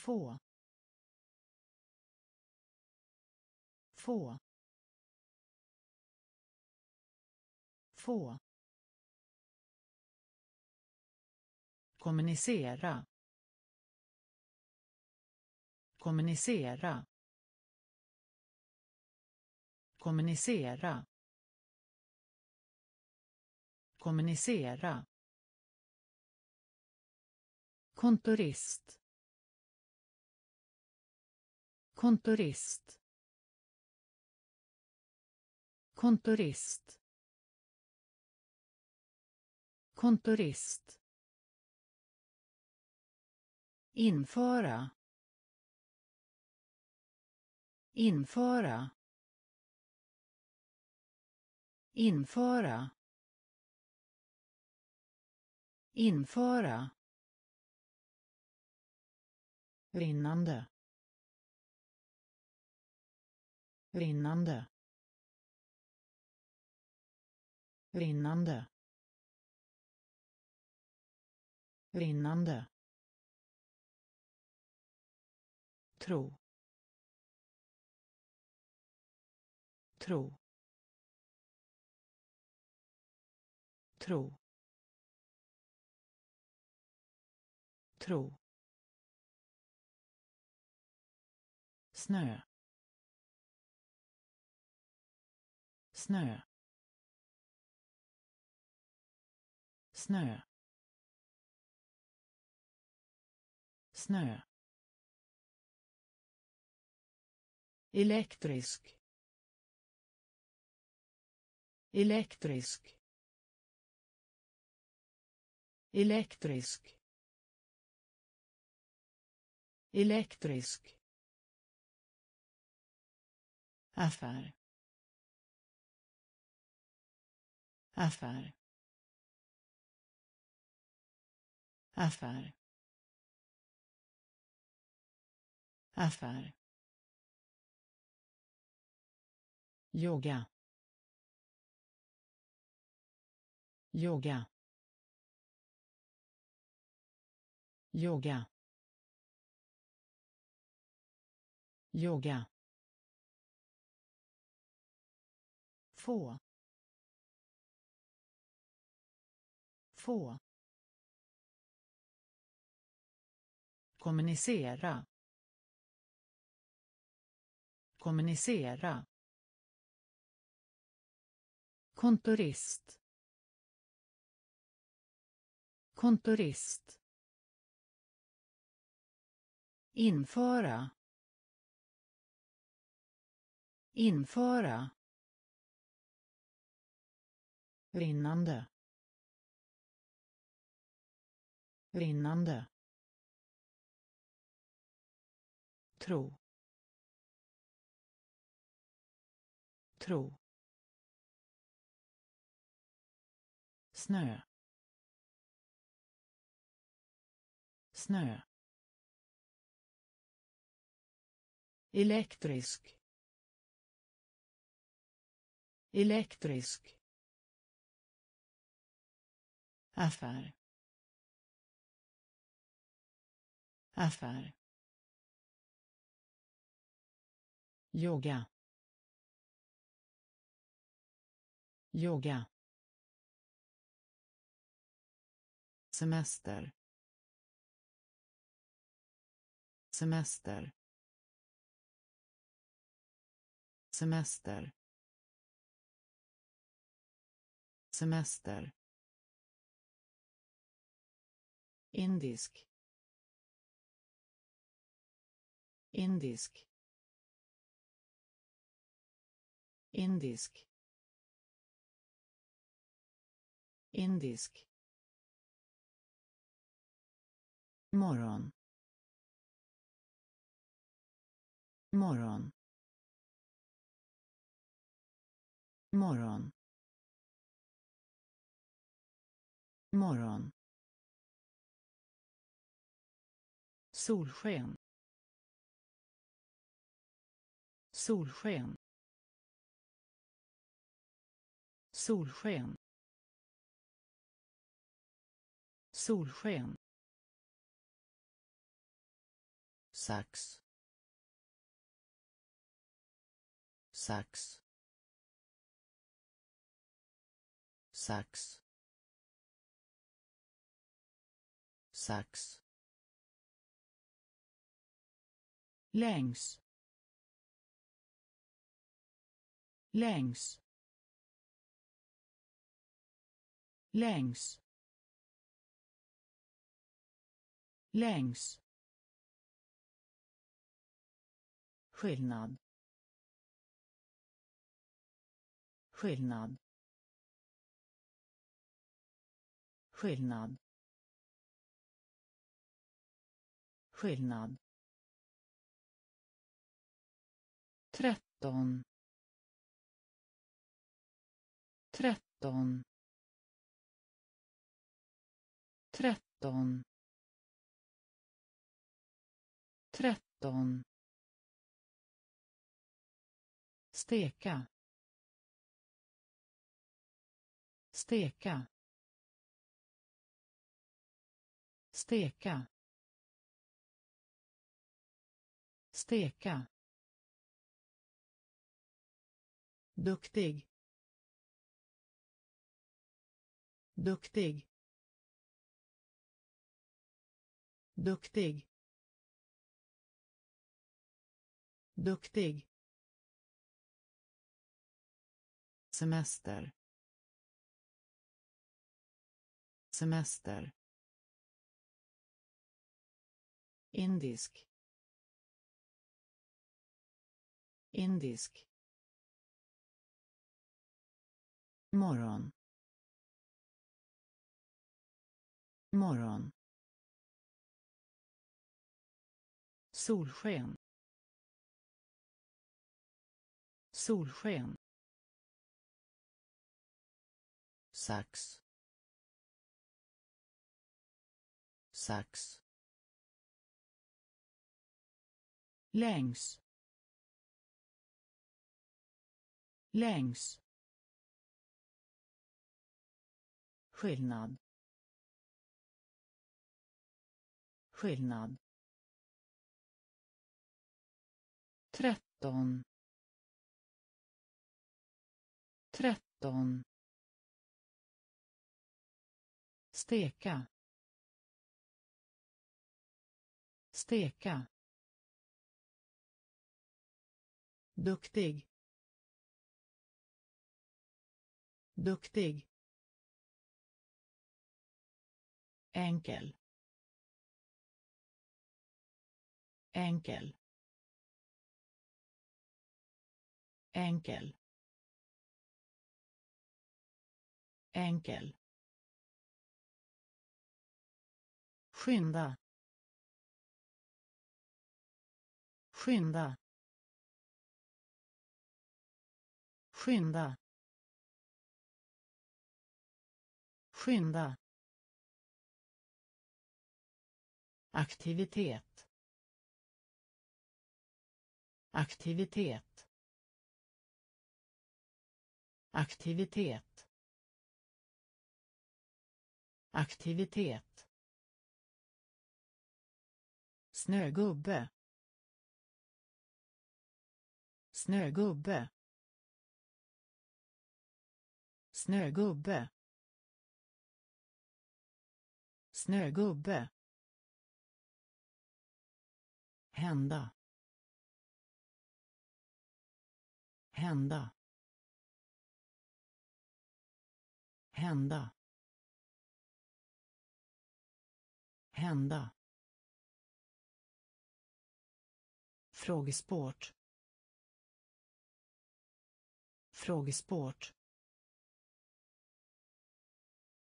få. Få. Få. Kommunicera. Kommunicera. Kommunicera. Kommunicera. Kontorist kontorist. Kontorist. Kontorist. Införa. Införa. Införa. Införa. Rinnande rinnande rinnande rinnande tro. Tro. Tro. Tro. Snö. Snö. Snö. Snö. Elektrisk. Elektrisk. Elektrisk. Elektrisk. Affär. Affär. Affär. Affär. Yoga. Yoga. Yoga. Yoga. Få. Få. Kommunicera. Kommunicera. Kontorist. Kontorist. Införa. Införa. Rinnande rinnande tro. Tro. Snö. Snö. Elektrisk. Elektrisk. Affär. Affär. Yoga. Yoga. Semester. Semester. Semester. Semester. Indisk. Indisk. Indisk. Indisk. Morgon. Morgon. Morgon. Morgon. Solsken. Solsken. Solsken. Solsken. Sax. Sax. Sax. Sax. Längs längs. Längs. Längs. Skillnad. Skillnad. Skillnad. Skillnad. Tretton. Tretton. tretton. tretton. Steka. Steka. Steka. Steka. Duktig. Duktig. Duktig. Duktig. Semester. Semester. Indisk. Indisk. Morgon. Morgon. Solsken. Solsken. Sax. Sax. Längs. Längs. Skillnad. Skillnad. Tretton. Tretton. Steka. Steka. Duktig. Duktig. Enkel. Enkel. Enkel. Enkel. Skynda. Skynda. Skynda. Skynda. Aktivitet aktivitet. Aktivitet. Aktivitet. Snögubbe. Snögubbe. Snögubbe. Snögubbe. Hända. Hända. Hända. Hända. Frågesport. Frågesport.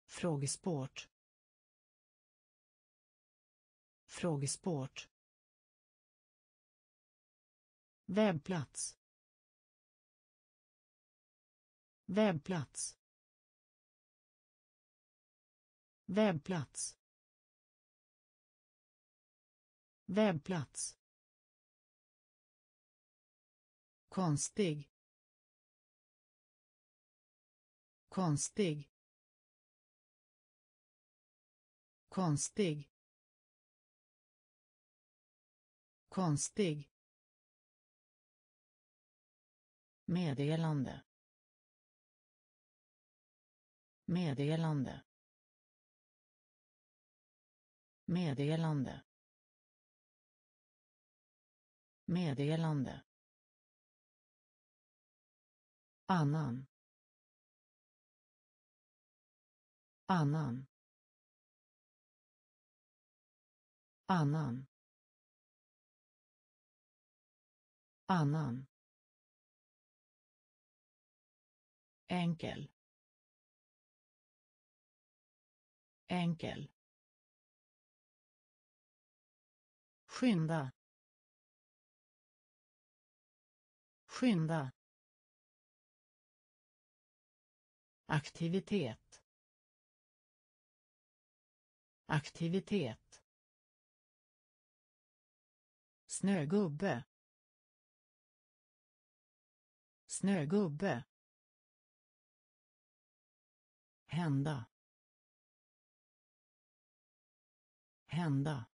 Frågesport. Frågesport. Webbplats webbplats webbplats webbplats konstig. Konstig. Konstig. Konstig. Meddelande meddelande. Meddelande. Meddelande. Annan. Annan. Annan. Annan. Enkel. Enkel. Skynda. Skynda. Aktivitet. Aktivitet. Snögubbe. Snögubbe. Hända. Hända.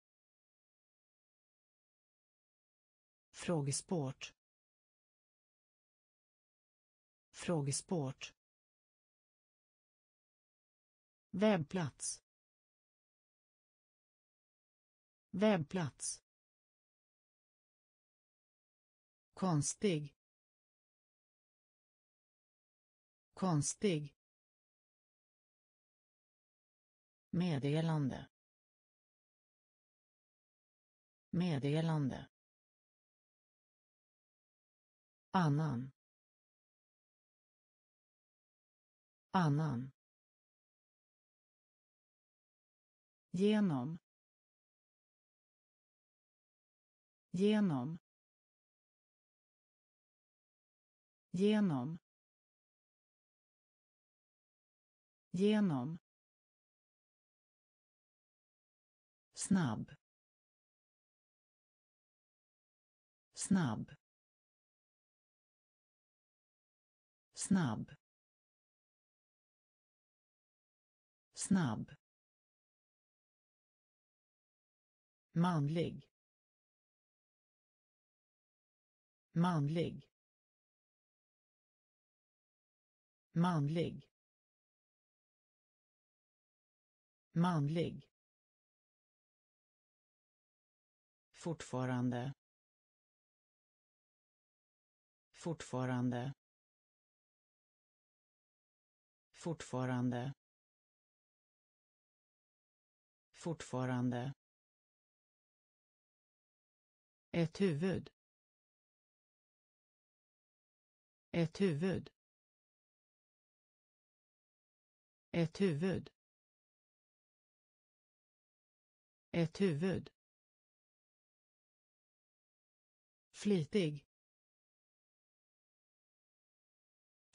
Frågesport. Frågesport. Webbplats. Webbplats. Konstig. Konstig. Meddelande meddelande. Annan. Annan. Genom. Genom. Genom. Genom. Snabb. Snabb. Snabb. Snabb. Manlig. Manlig. Manlig. Manlig. Fortfarande fortfarande. Fortfarande. Fortfarande. Ett huvud. Ett huvud. Ett huvud. Ett huvud. Flitig.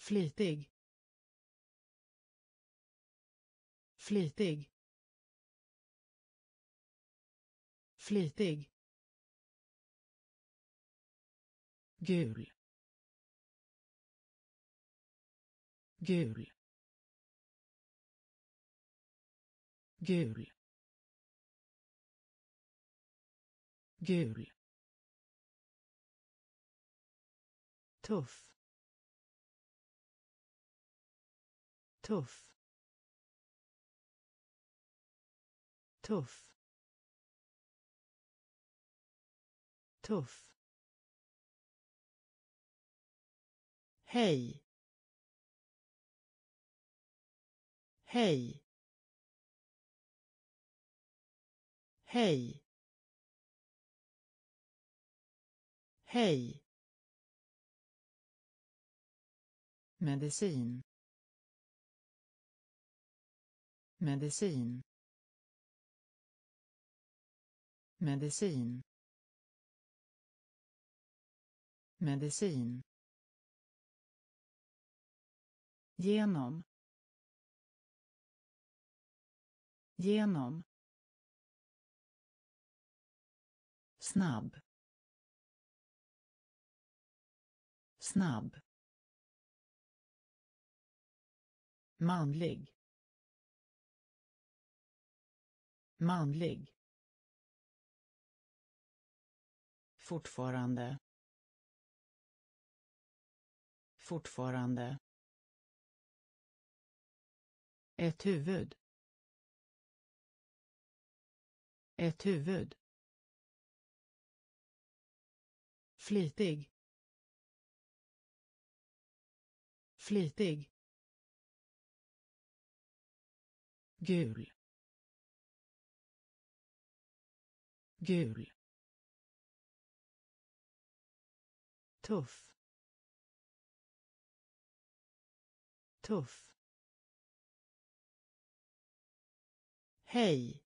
Flitig. Flitig. Flitig. Gul. Gul. Gul. Gul. Tuff. Tuff. Tuff. Tuff. Hej. Hej. Hej. Hej. Medicin. Medicin. Medicin. Medicin. Genom. Genom. Snabb. Snabb. Manlig. Manlig. Fortfarande. Fortfarande. Ett huvud. Ett huvud. Flitig. Flitig. Gul. Gul. Tuff. Tuff. Hej.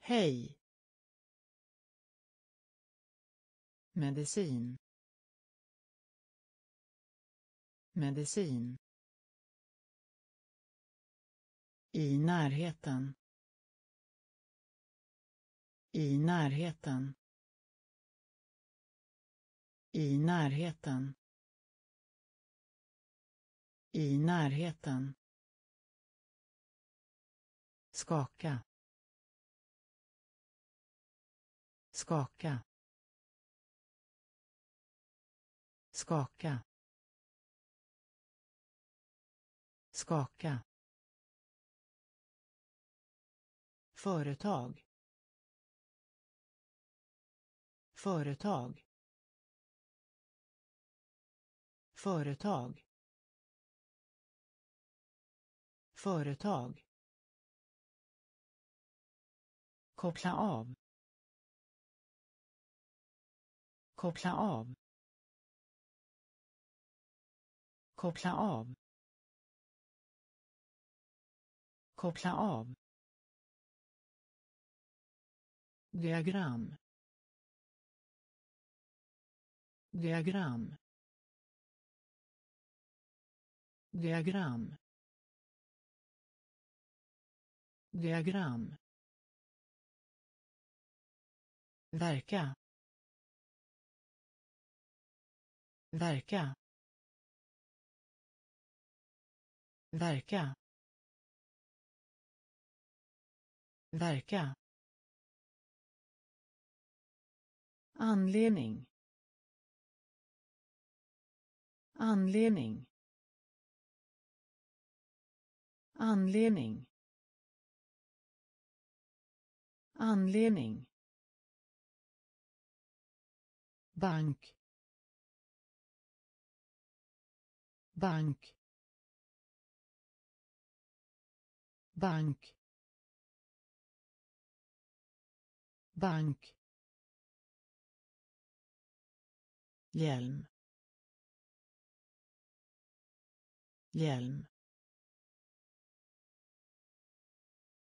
Hej. Medicin. Medicin. I närheten i närheten. I närheten. I närheten. Skaka. Skaka. Skaka. Skaka. Företag. Företag. Företag. Företag. Koppla av. Koppla av. Koppla av. Koppla av. Diagram. Diagram. Diagram. Diagram. Verka. Verka. Verka. Verka. Anledning. Anledning. Anledning. Anledning. Bank. Bank. Bank. Bank. Hjälm. Hjälm.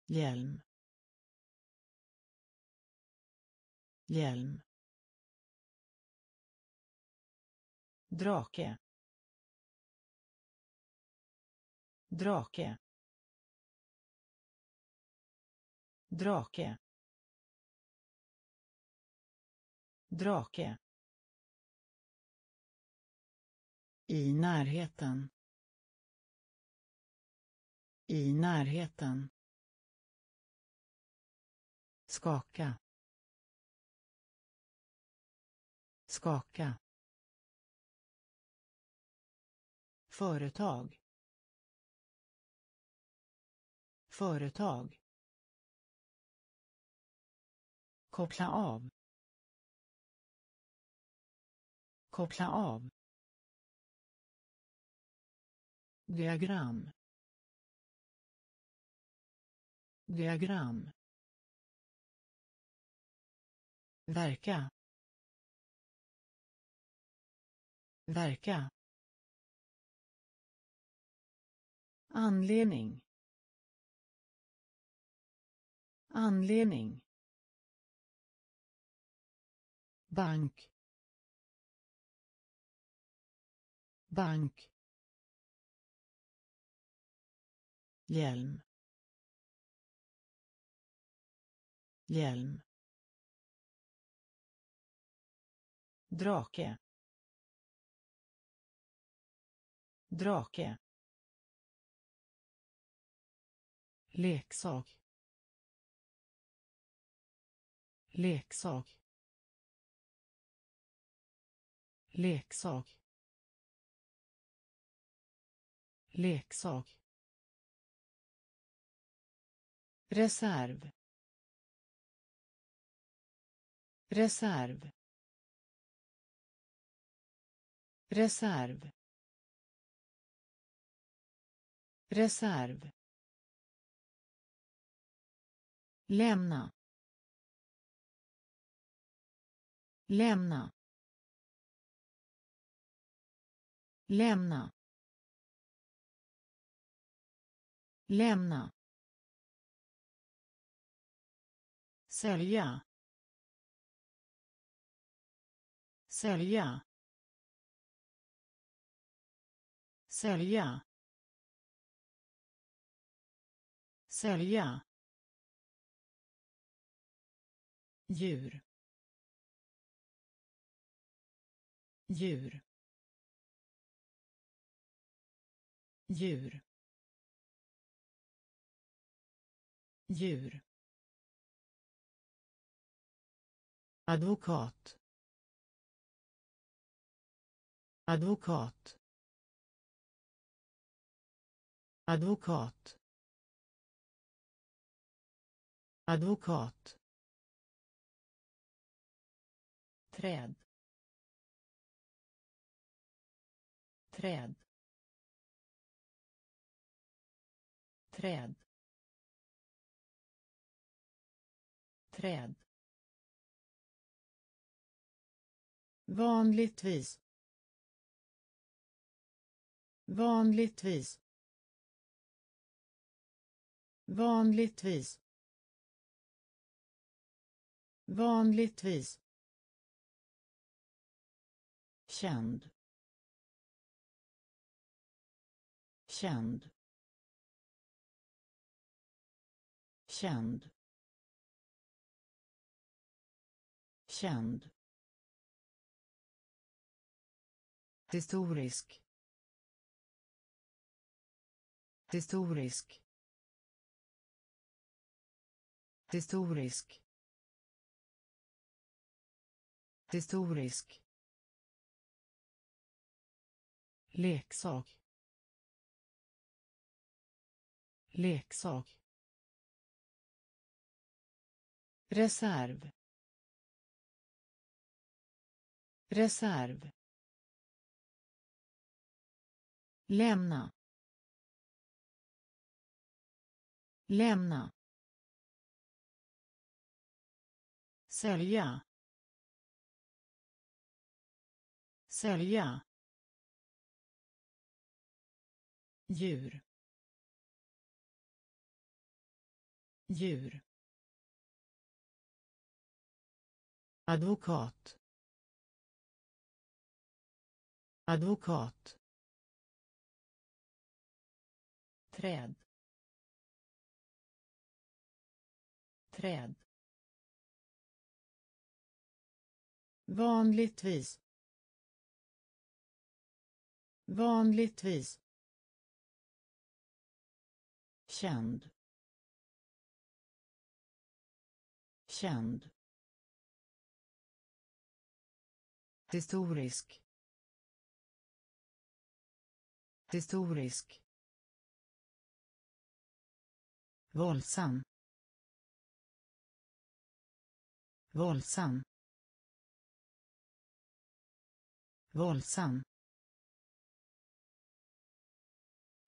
Hjälm. Hjälm. Drake. Drake. Drake. Drake. I närheten i närheten. Skaka. Skaka. Företag. Företag. Koppla av. Koppla av. Diagram. Diagram. Verka. Verka. Anledning. Anledning. Bank. Bank. Hjälm. Hjälm. Drake. Drake. Leksak. Leksak. Leksak. Leksak. Reserv. Reserv. Reserv. Reserv. Lämna. Lämna. Lämna. Lämna. Sälja. Sälja. Sälja. Sälja. Djur. Djur. Djur. Djur. Advokat. Advokat. Advokat. Advokat. Träd. Träd. Träd. Träd. Vanligtvis vanligtvis. Vanligtvis. Vanligtvis. Känd. Känd. Känd. Känd. Historisk. Historisk. Historisk. Historisk. Leksak. Leksak. Reserv. Reserv. Lämna. Lämna. Sälja. Sälja. Djur. Djur. Advokat. Advokat. Träd. Träd. Vanligtvis. Vanligtvis. Känd. Känd. Historisk. Historisk. Våldsam. Våldsam. Våldsam.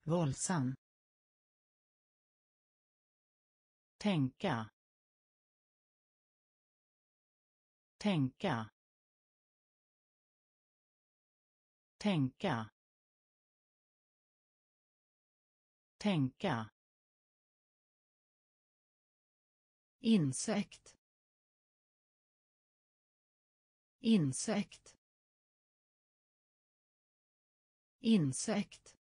Våldsam. Tänka. Tänka. Tänka. Tänka. Insekt. Insekt. Insekt.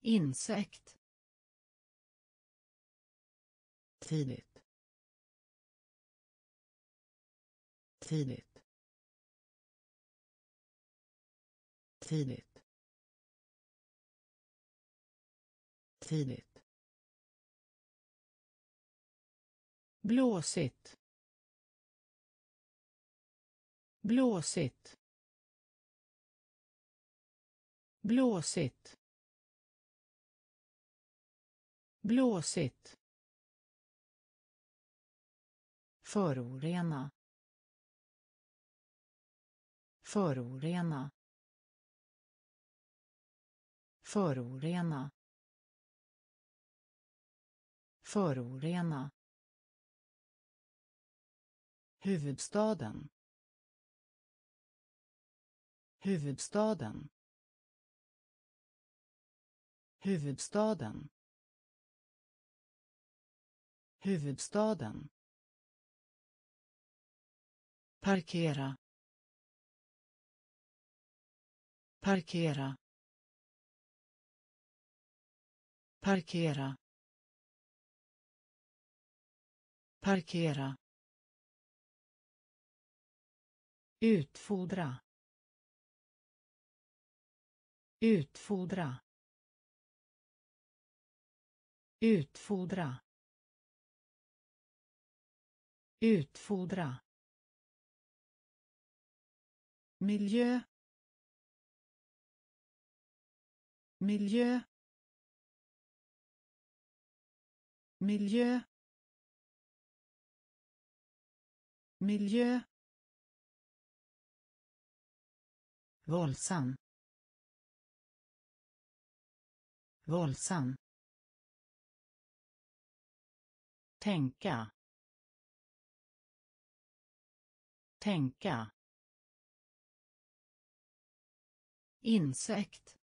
Insekt. Tidigt. Tidigt. Tidigt. Tidigt. Blåsigt. Blåsigt. Blåsigt. Blåsigt. Förorena. Förorena. Förorena. Förorena. Huvudstaden huvudstaden. Huvudstaden. Huvudstaden. Parkera. Parkera. Parkera. Parkera. Utfodra utfodra. Utfodra. Utfodra. Miljö. Miljö. Miljö. Miljö. Våldsam. Våldsam. Tänka. Tänka. Insekt.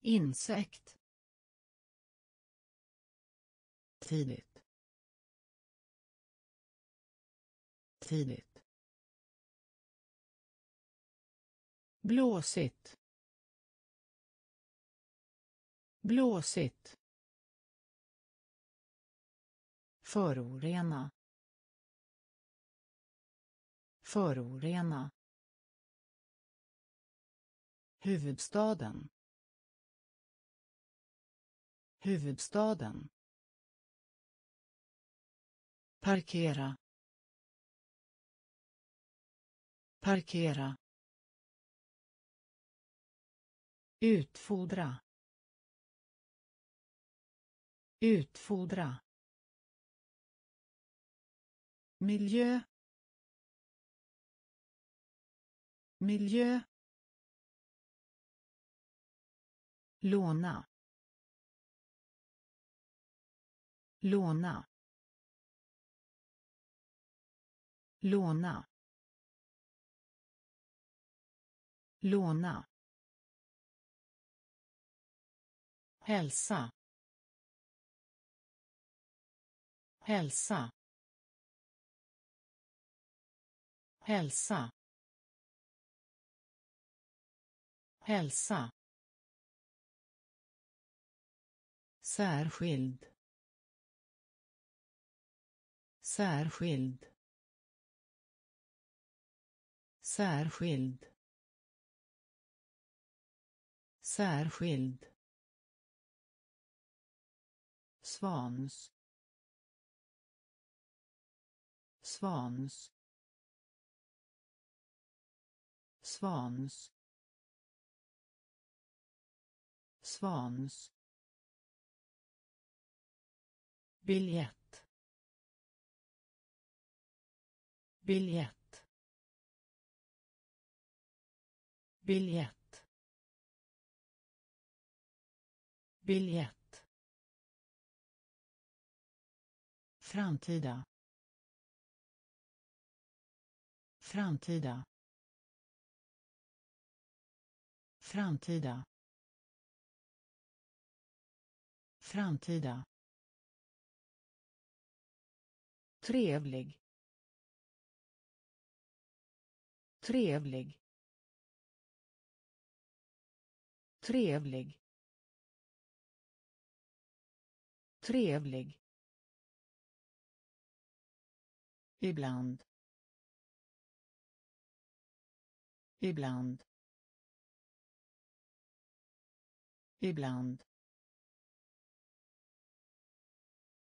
Insekt. Tidigt. Tidigt. Blåsigt. Blåsigt. Förorena. Förorena. Huvudstaden. Huvudstaden. Parkera. Parkera. Utfodra utfodra. Miljö. Miljö. Låna. Låna. Låna. Låna. Hälsa. Hälsa. Hälsa. Hälsa. Särskild. Särskild. Särskild. Särskild. Svans. Svans. Svans. Svans. Biljett. Biljett. Biljett. Biljett. Framtida. Framtida. Framtida. Framtida. Trevlig. Trevlig. Trevlig. Trevlig. Ibland. Ibland ibland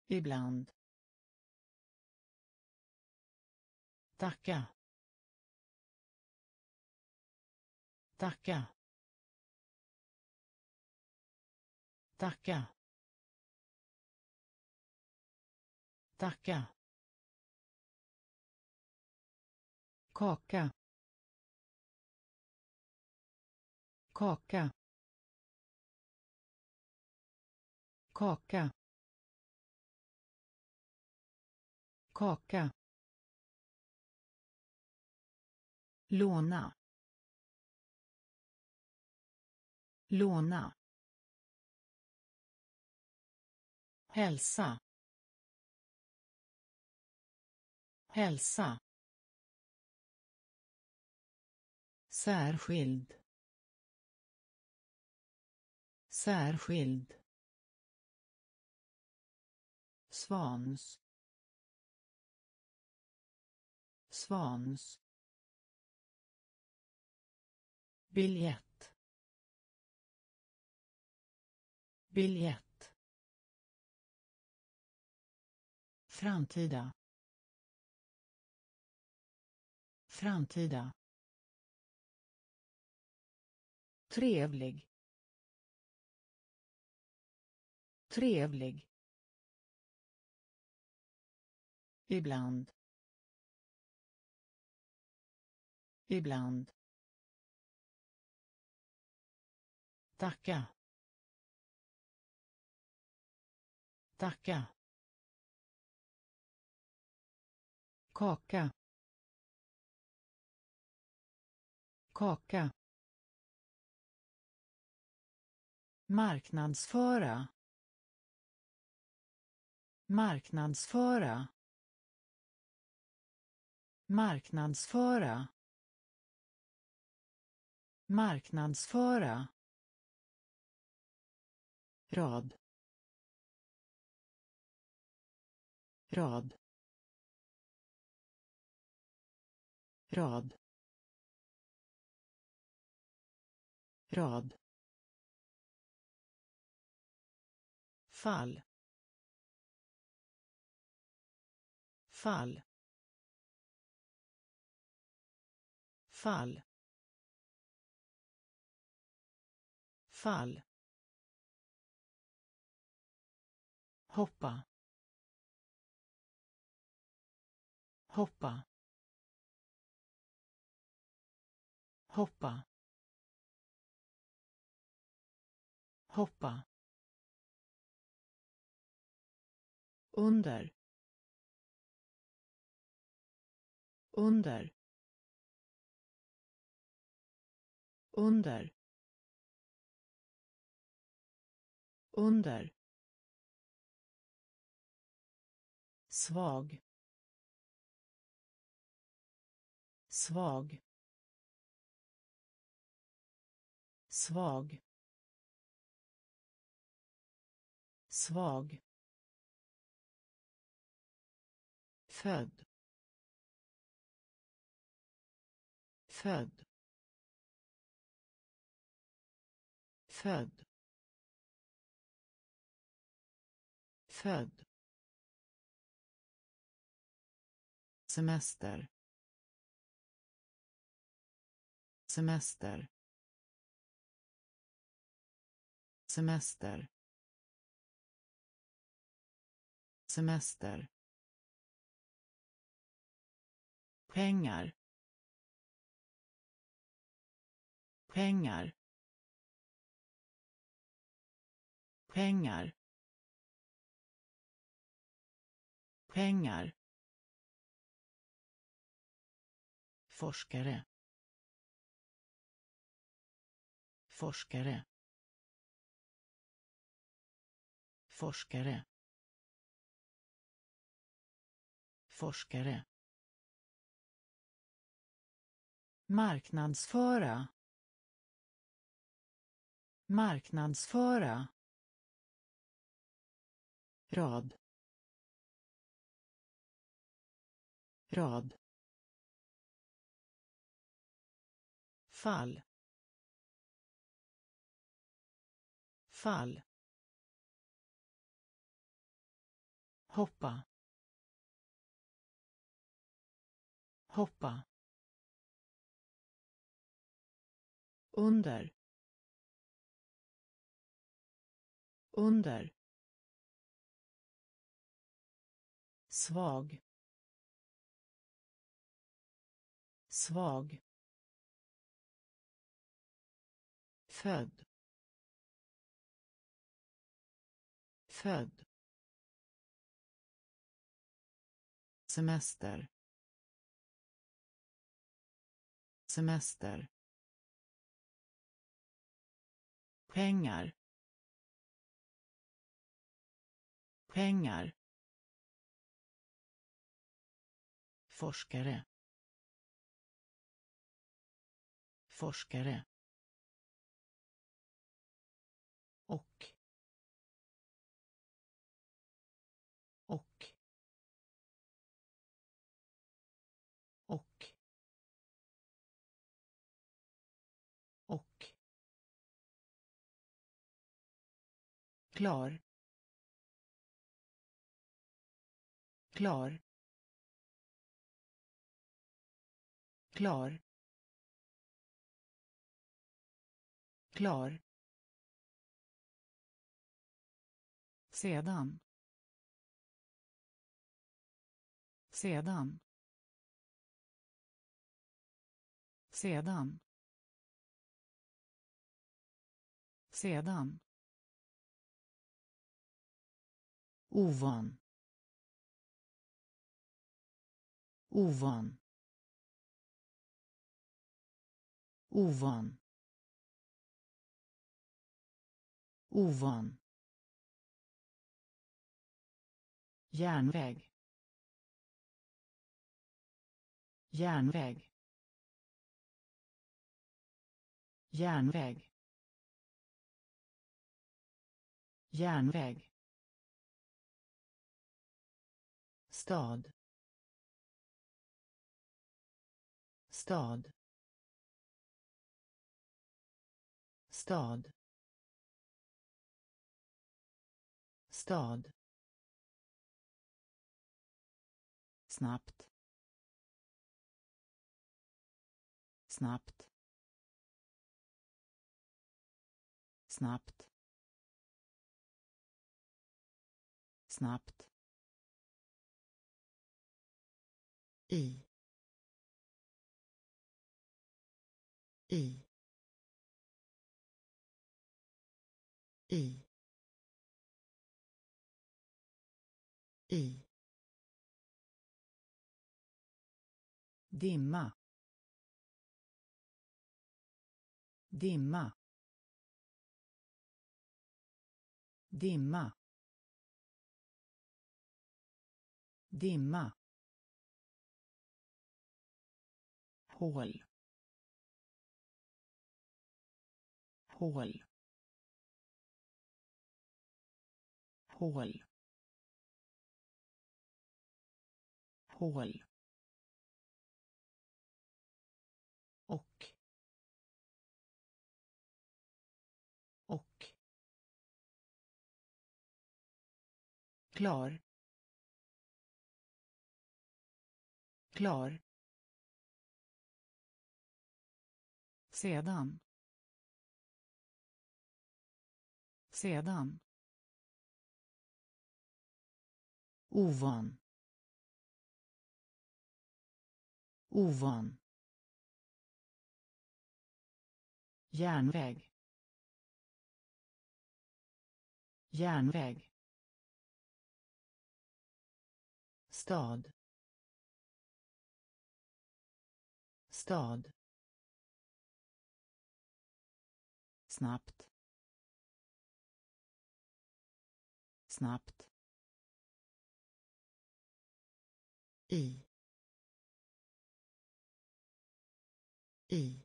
Ibland. Tacka. Tacka. Tacka. Tacka. kaka kaka. Kaka. Kaka. Låna. Låna. Hälsa. Hälsa. Särskild särskild. Svans. Svans. Biljett. Biljett. Framtida. Framtida. Trevlig. Trevlig. Ibland. Ibland. Tacka. Tacka. Kaka. Kaka. Marknadsföra marknadsföra. Marknadsföra. Marknadsföra. Rad. Rad. Rad. Rad. Fall. Fall. Fall. Fall. Hoppa. Hoppa. Hoppa. Hoppa. Under. Under. Under. Under. Svag. Svag. Svag. Svag. Född. Född. Född. Född. Semester. Semester. Semester. Semester. Pengar. Pengar. Pengar. Pengar. Forskare. Forskare. Forskare. Forskare. Marknadsföra marknadsföra. Rad. Rad. Fall. Fall. Hoppa. Hoppa. Under. Under. Svag. Svag. Född. Född. Semester. Semester. Pengar. Pengar. Forskare. Forskare. Och. Och. Och. Och. Klar. Klar. Klar. Klar. Sedan. Sedan. Sedan. Sedan. Ovan. Ovan. Ovan. Ovan. Järnväg. Järnväg. Järnväg. Järnväg. Stad. Stad. Stad. Stad. Snabbt. Snabbt. Snabbt. Snabbt. I. i. I. I. Dimma. Dimma. Dimma. Dimma. Hål hål. Hål. Hål. Och. Och. Klar. Klar. Sedan. Sedan. Ovan. Ovan. Järnväg. Järnväg. Stad. Stad. Snabbt. Snabbt. I. I.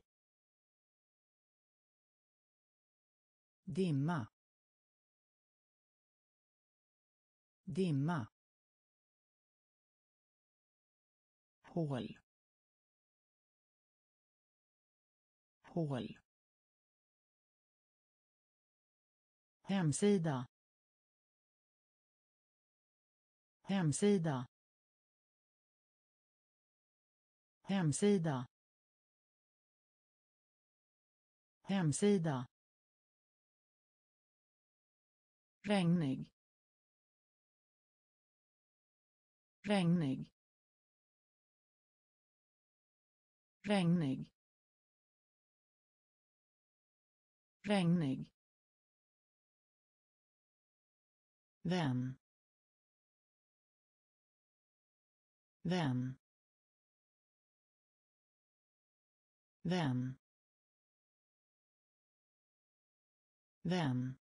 Dimma. Dimma. Hål. Hål. Hemsida. Hemsida. Hemsida. Hemsida. Regnig. Regnig. Regnig. Regnig. Vän. Vän. Vän. Vän.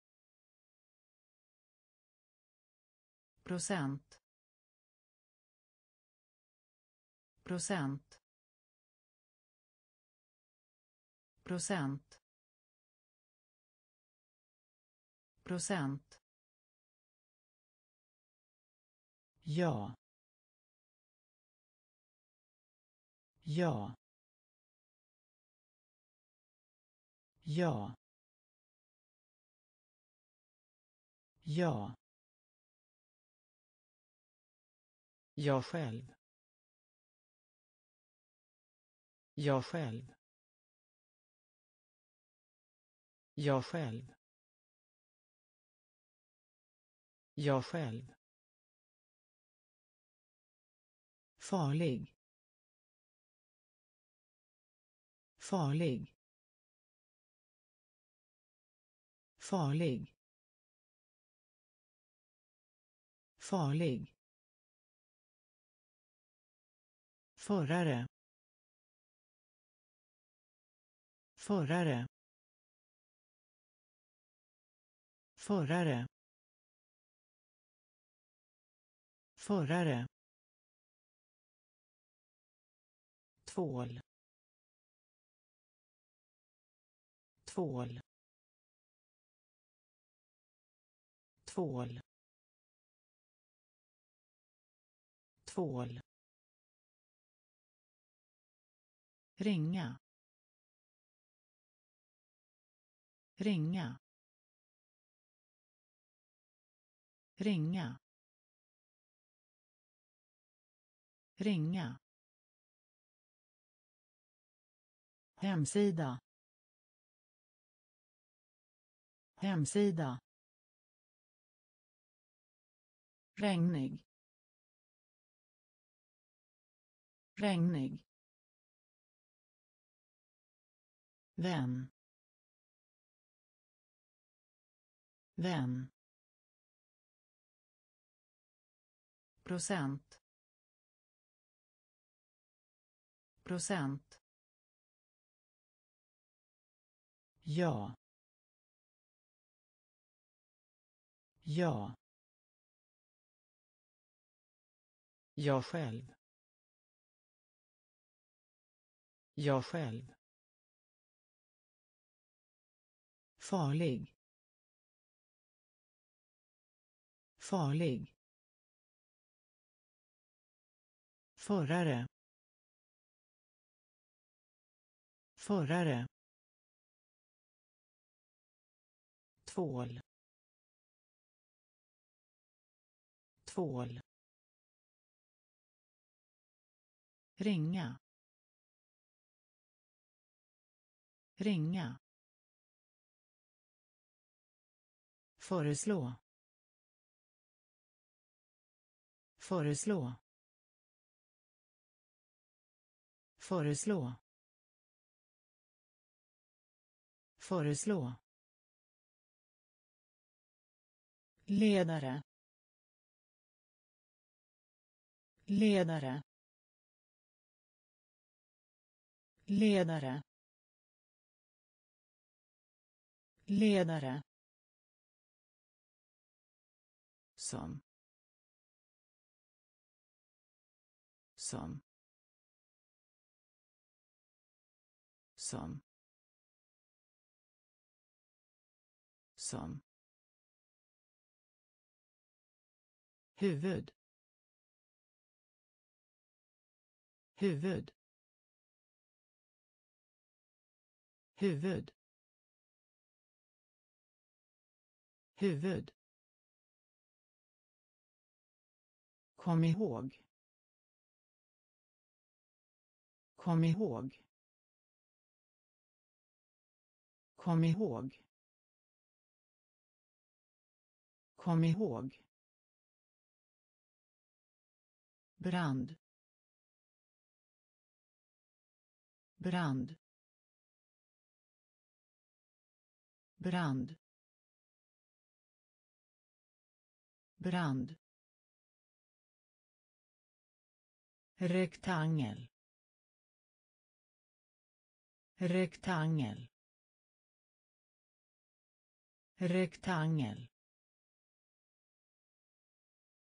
Procent. Procent. Procent. Procent. Ja. Ja ja ja Jag själv. Jag själv. Jag själv. Jag själv. Farlig. Farlig. Farlig. Farlig. förare förare förare förare tvål tvål. Tvål. Tvål. Ringa. Ringa. Ringa. Ringa. Hemsida. Hemsida. Regnig. Regnig. Vän. Vän. Procent. Procent. Ja. Ja. Jag själv. Jag själv. Farlig. Farlig. Förare. Förare. Tvål. Tvål ringa ringa Föreslå. Föreslå. Föreslå. Föreslå. ledare ledare. Ledare. Ledare. Som. Som. Som. Som. Huvud huvud huvud huvud Kom ihåg. Kom ihåg. Kom ihåg. Kom ihåg. brand brand. Brand. Brand. Rektangel. Rektangel. Rektangel.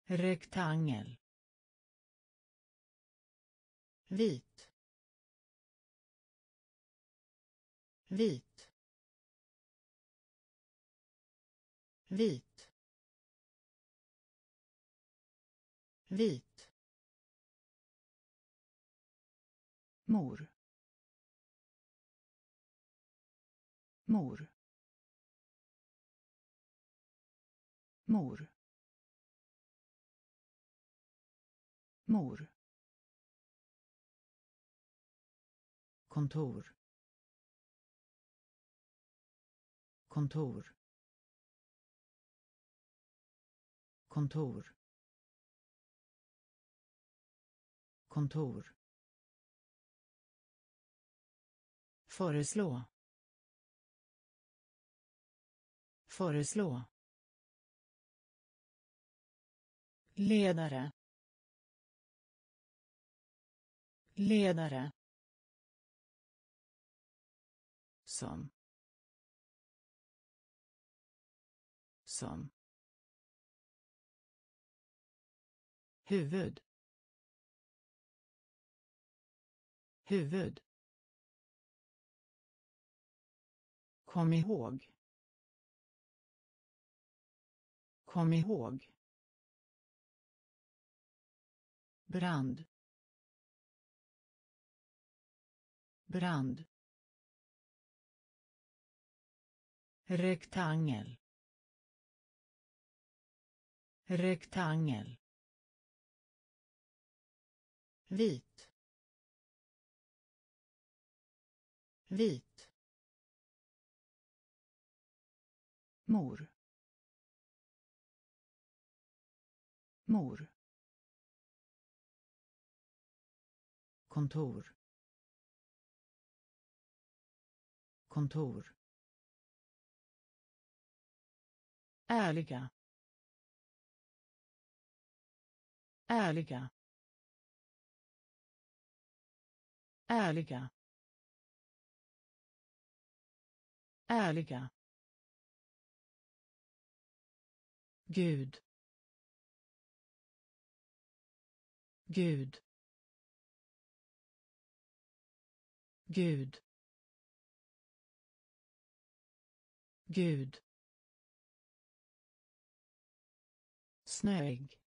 Rektangel. Vit. Vit. Vit. Vit. Mor. Mor. Mor. Mor. Kontor. Kontor. Kontor. Kontor. Föreslå. Föreslå. Ledare. Ledare. Som. Som huvud huvud. Kom ihåg. Kom ihåg. Brand. Brand. Rektangel rektangel. Vit. Vit. Mor. Mor. Kontor. Kontor. Ärliga. Ärliga. Ärliga. Ärliga. Gud. Gud. Gud. Gud. Snöig.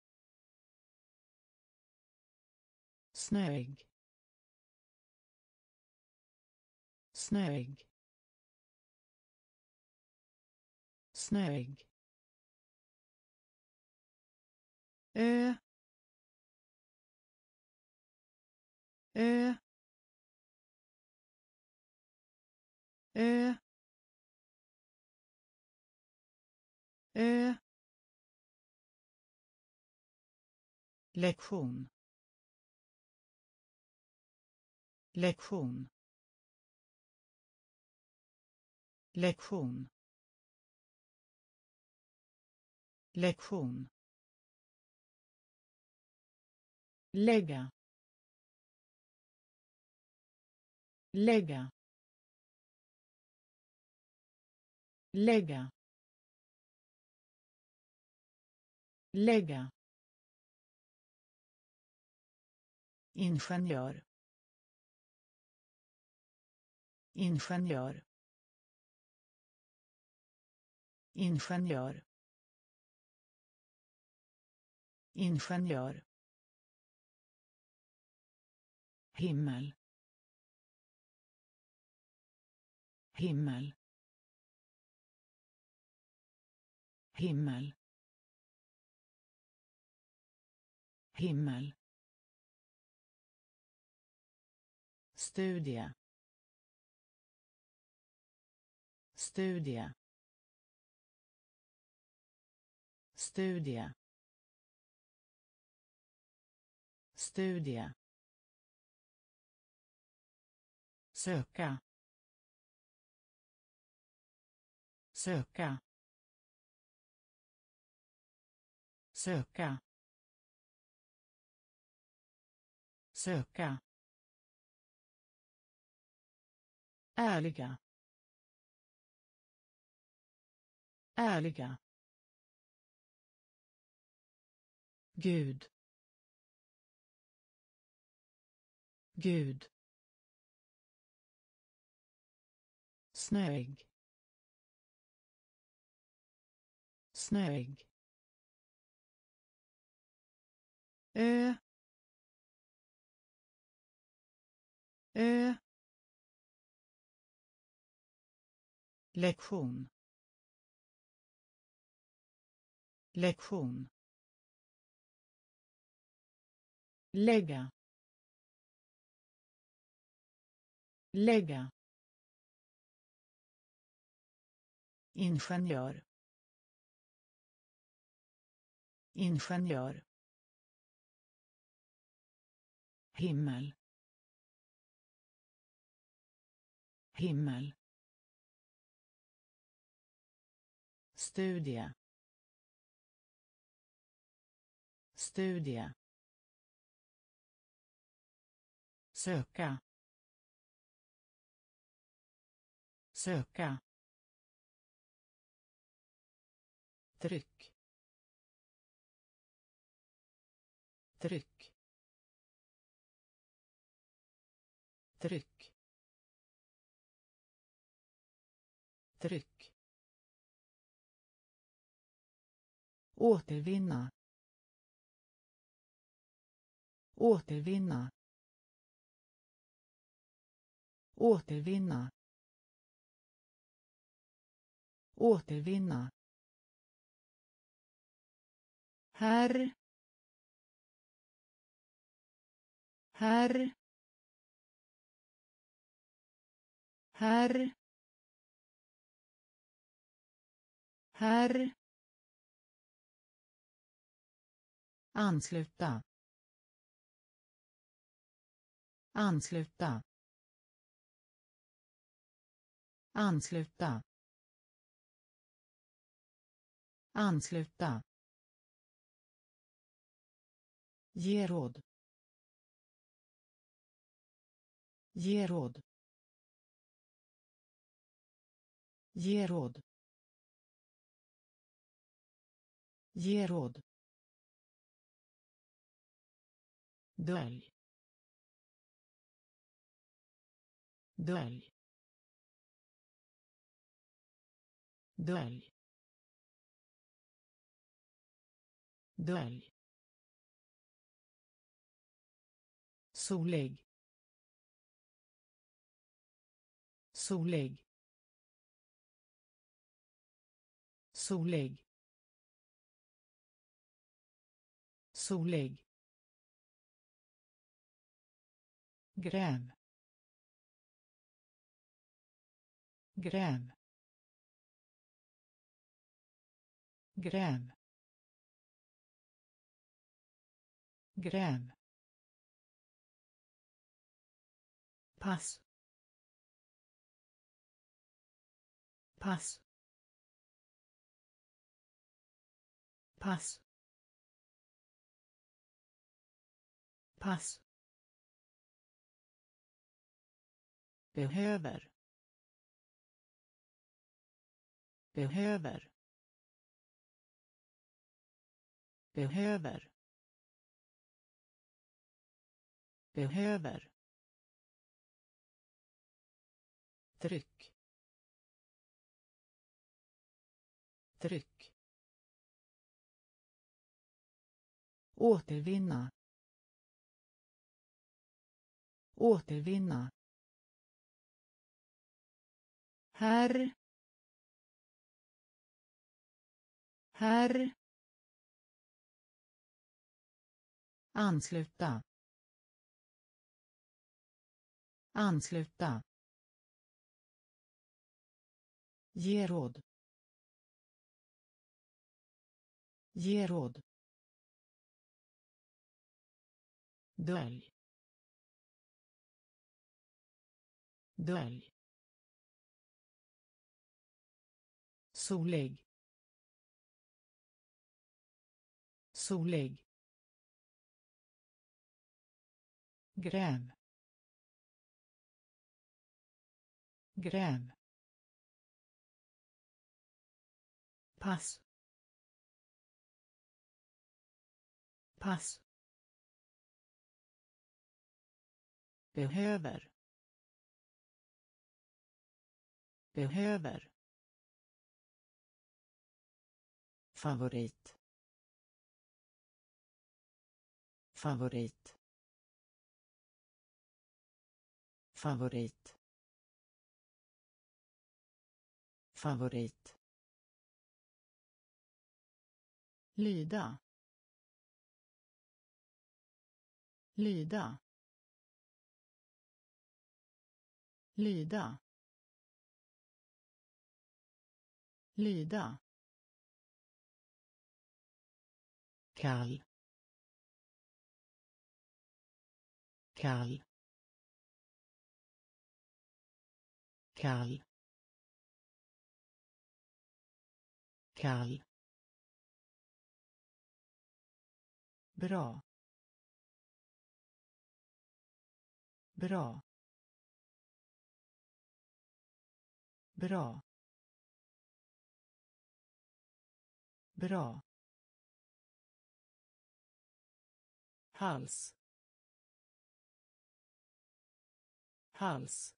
Snöig. Snöig. Snöig. Ö. Ö. Ö. Ö. Lektion. Lektion. Lektion. Lektion. Lägga. Lägga. Lägga. Lägga. Ingenjör. Ingenjör. Ingenjör. Ingenjör. Himmel. Himmel. Himmel. Himmel. Studie. Studie. Studie. Studie. Söka. Söka. Söka. Söka. Ärliga. Ärliga. Gud. Gud. Snöig. Snöig. Ö. Ö. Lektion. Lektion. Lägga. Lägga. Ingenjör. Ingenjör. Himmel. Himmel. Studie. Studie. Söka. Söka. Tryck. Tryck. Tryck. Tryck. Återvinna återvinna återvinna återvinna Herr. Herr. Herr. Herr. ansluta ansluta ansluta ansluta Ge råd. Ge råd. Ge råd. Ge råd. Dölj. Dölj. Dölj. Dölj. solig solig solig solig gräv gräv gräv gräv pass. Pass. Pass. Pass. Behöver. Behöver. Behöver. Behöver. Tryck. Tryck. Återvinna. Återvinna. Herr herr ansluta. Ansluta. Ge råd. Ge råd. Dölj. Dölj. Solig. Solig. Gräv gräv pass. Pass. Behöver. Behöver. Favorit. Favorit. Favorit. Favorit. Lyda. Lyda. Lyda. Lyda. Kall. Kall. Kall. Kall. Bra. Bra. Bra. Bra. Hals. Hals.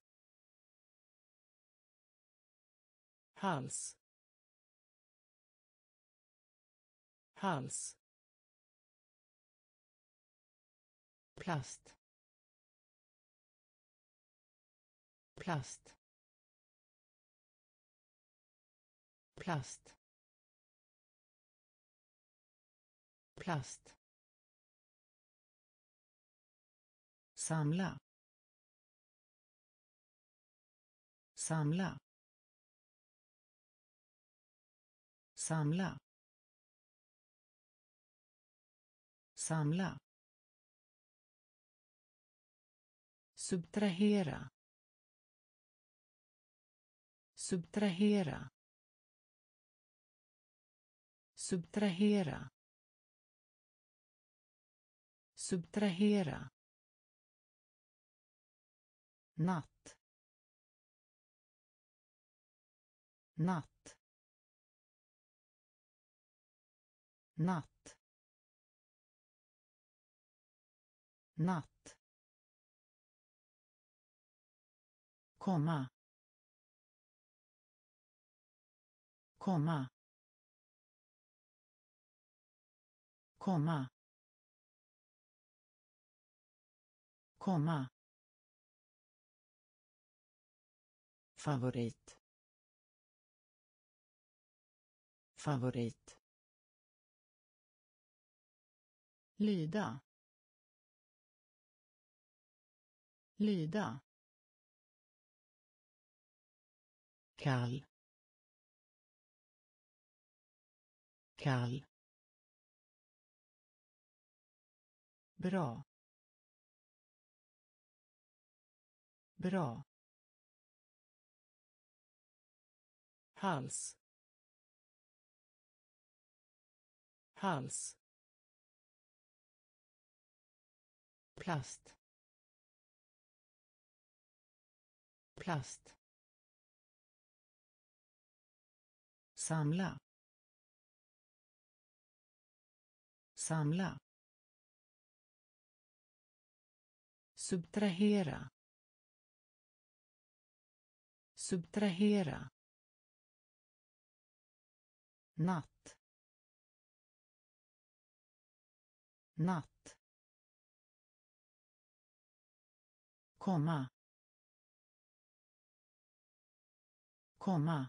Hals. Hals. Plast. Plast. Plast. Plast. Samla. Samla. Samla. Samla. Subtrahera. Subtrahera. Subtrahera. Subtrahera. Natt. Natt. Natt. Natt. Komma. Komma. Komma. Komma. Favorit. Favorit? Lyda. Lyda. Kall. Kall. Bra. Bra. Hals. Hals. Plast. Plast. Samla. Samla. Subtrahera. Subtrahera. Natt. Natt komma komma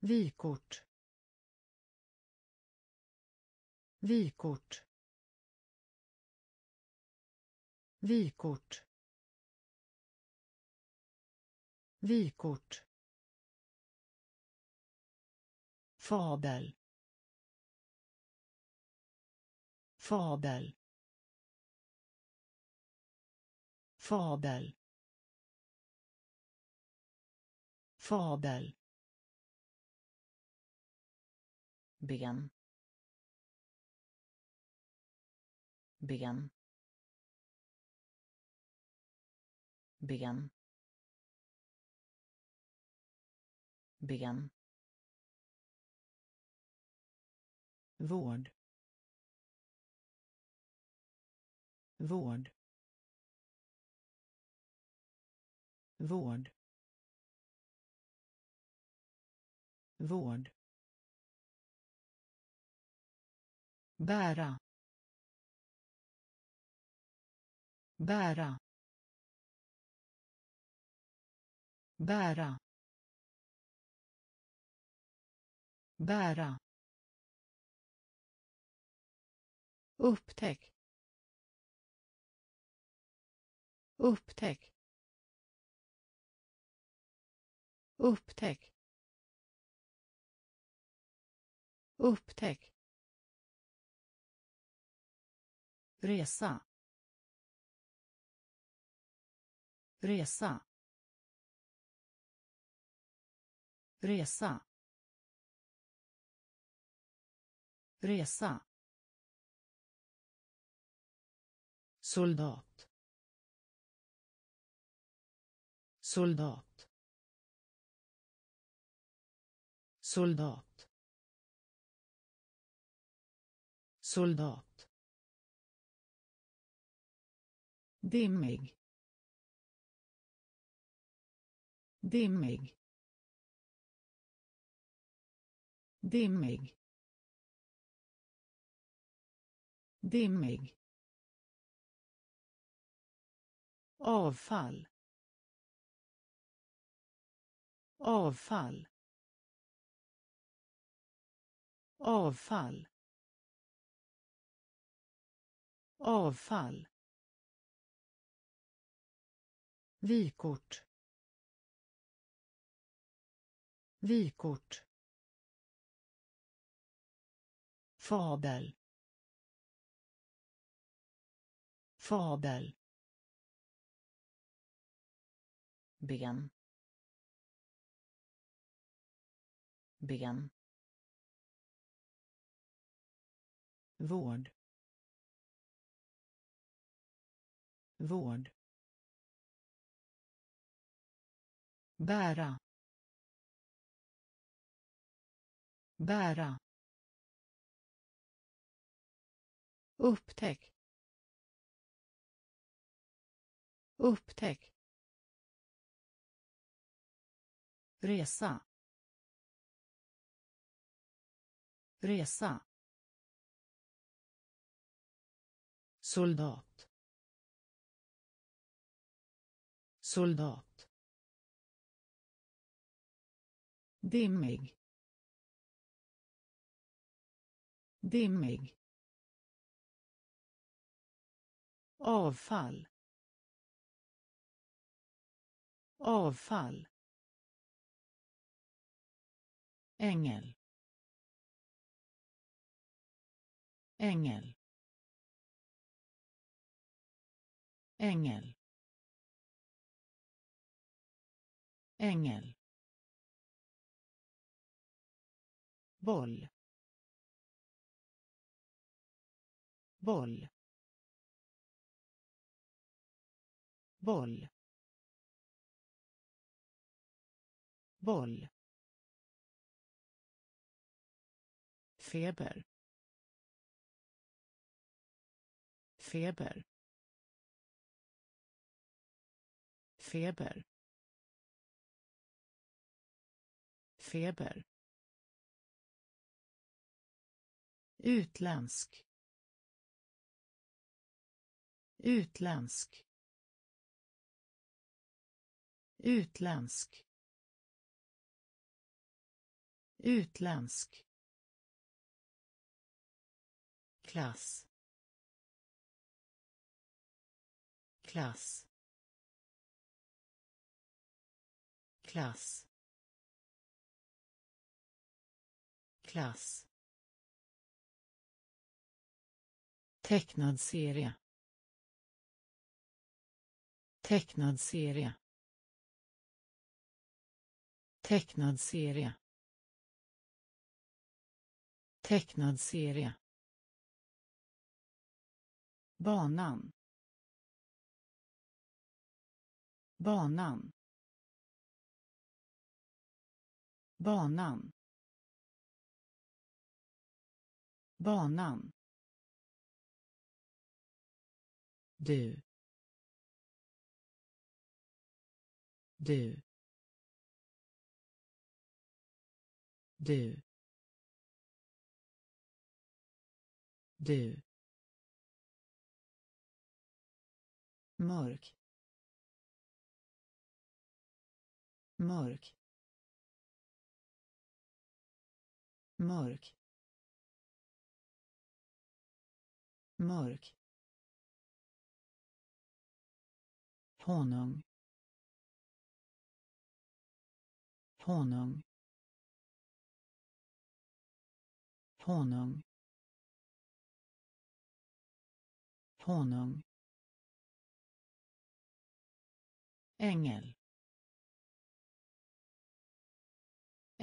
vykort Vykort. Vykort. Vykort. Fabel. Fabel. Fabel. Fabel. ben ben ben ben vård vård. Vård. Vård. Bära. Bära. Bära. Bära. Upptäck. Upptäck. Upptäck. Upptäck. Resa. Resa. Resa. Resa. Soldat. Soldat. Soldat. Soldat. Dimmig. Dimmig. Dimmig. Dimmig. Avfall. Avfall avfall avfall Vykort. Vykort. Fabel. Fabel. ben ben. Vård. Vård. Bära. Bära. Upptäck. Upptäck. Resa. Resa. Soldat. Soldat. Dimmig. Dimmig. Avfall. Avfall. Ängel. Ängel ängel ängel boll. Boll. Boll. Boll. Feber. Feber. Feber. Feber. Utländsk. Utländsk. Utländsk. Utländsk. Klass. Klass. Klass. Klass. Tecknad serie. Tecknad serie. Tecknad serie. Tecknad serie. Banan. Banan. Banan. Banan. Du. Du. Du. Du. Mörk. Mörk. Mörk. Mörk. Honung. Honung. Honung. Honung. Ängel.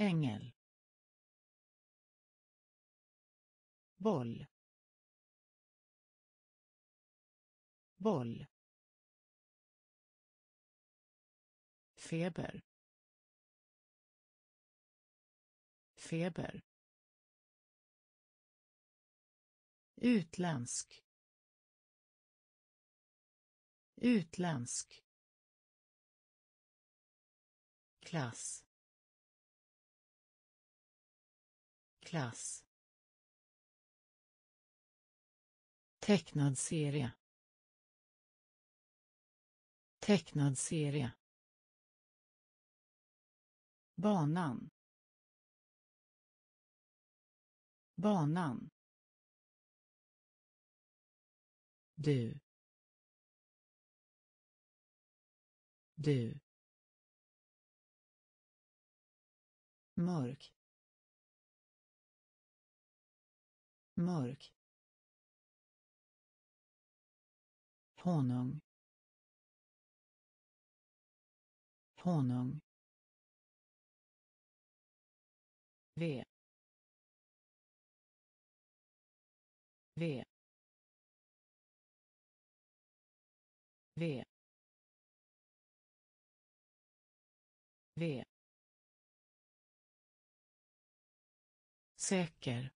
Ängel. Boll. Boll. Feber. Feber. Utländsk. Utländsk. Klass. Klass. Tecknad serie. Tecknad serie. Banan. Banan. Du. Du. Mörk. Mörk. Honung. Honung. V. V. V. V. Säker.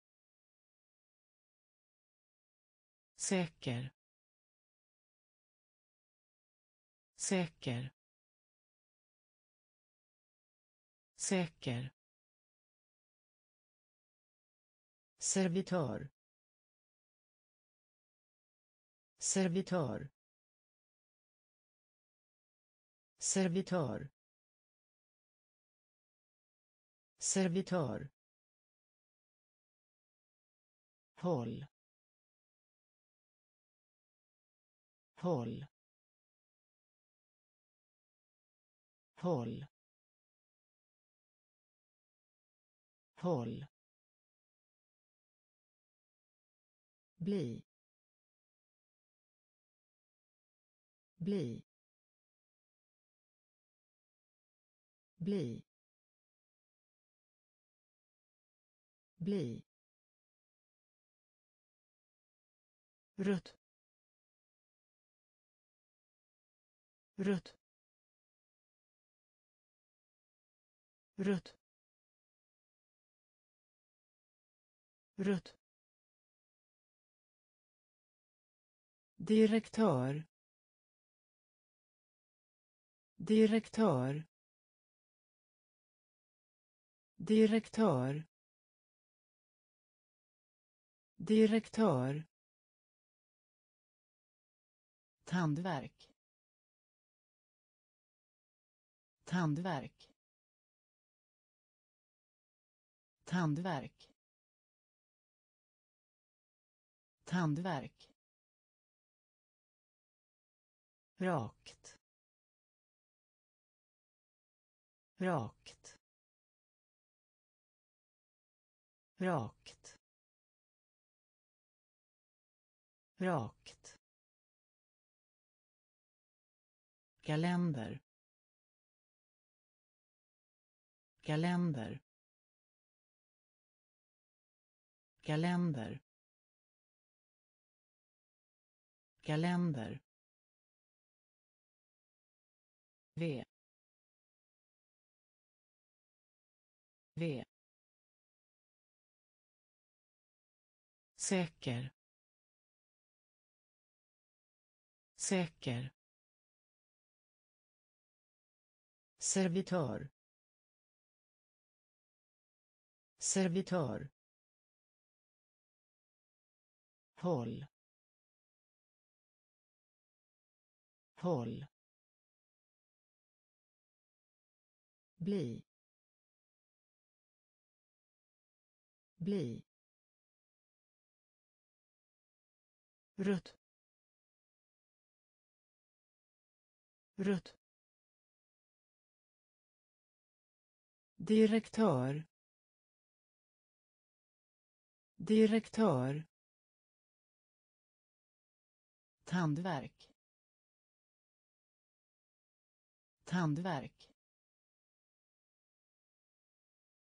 Säker. Säker. Säker. Servitör. Servitör. Servitör. Servitör. Håll. Håll. Håll. Håll. Bli. Bli. Bli. Bli. Rött rött rött rött direktör. Direktör. Direktör. Direktör. Tandverk. Tandverk tandverk Tandverk. Rakt. Rakt. Rakt. Rakt. kalender kalender. Kalender. Kalender. V. V. Säker. Säker. Servitör. Servitör. Håll. Håll. Bli. Bli. Rött rött direktör direktör. Tandverk. Tandverk.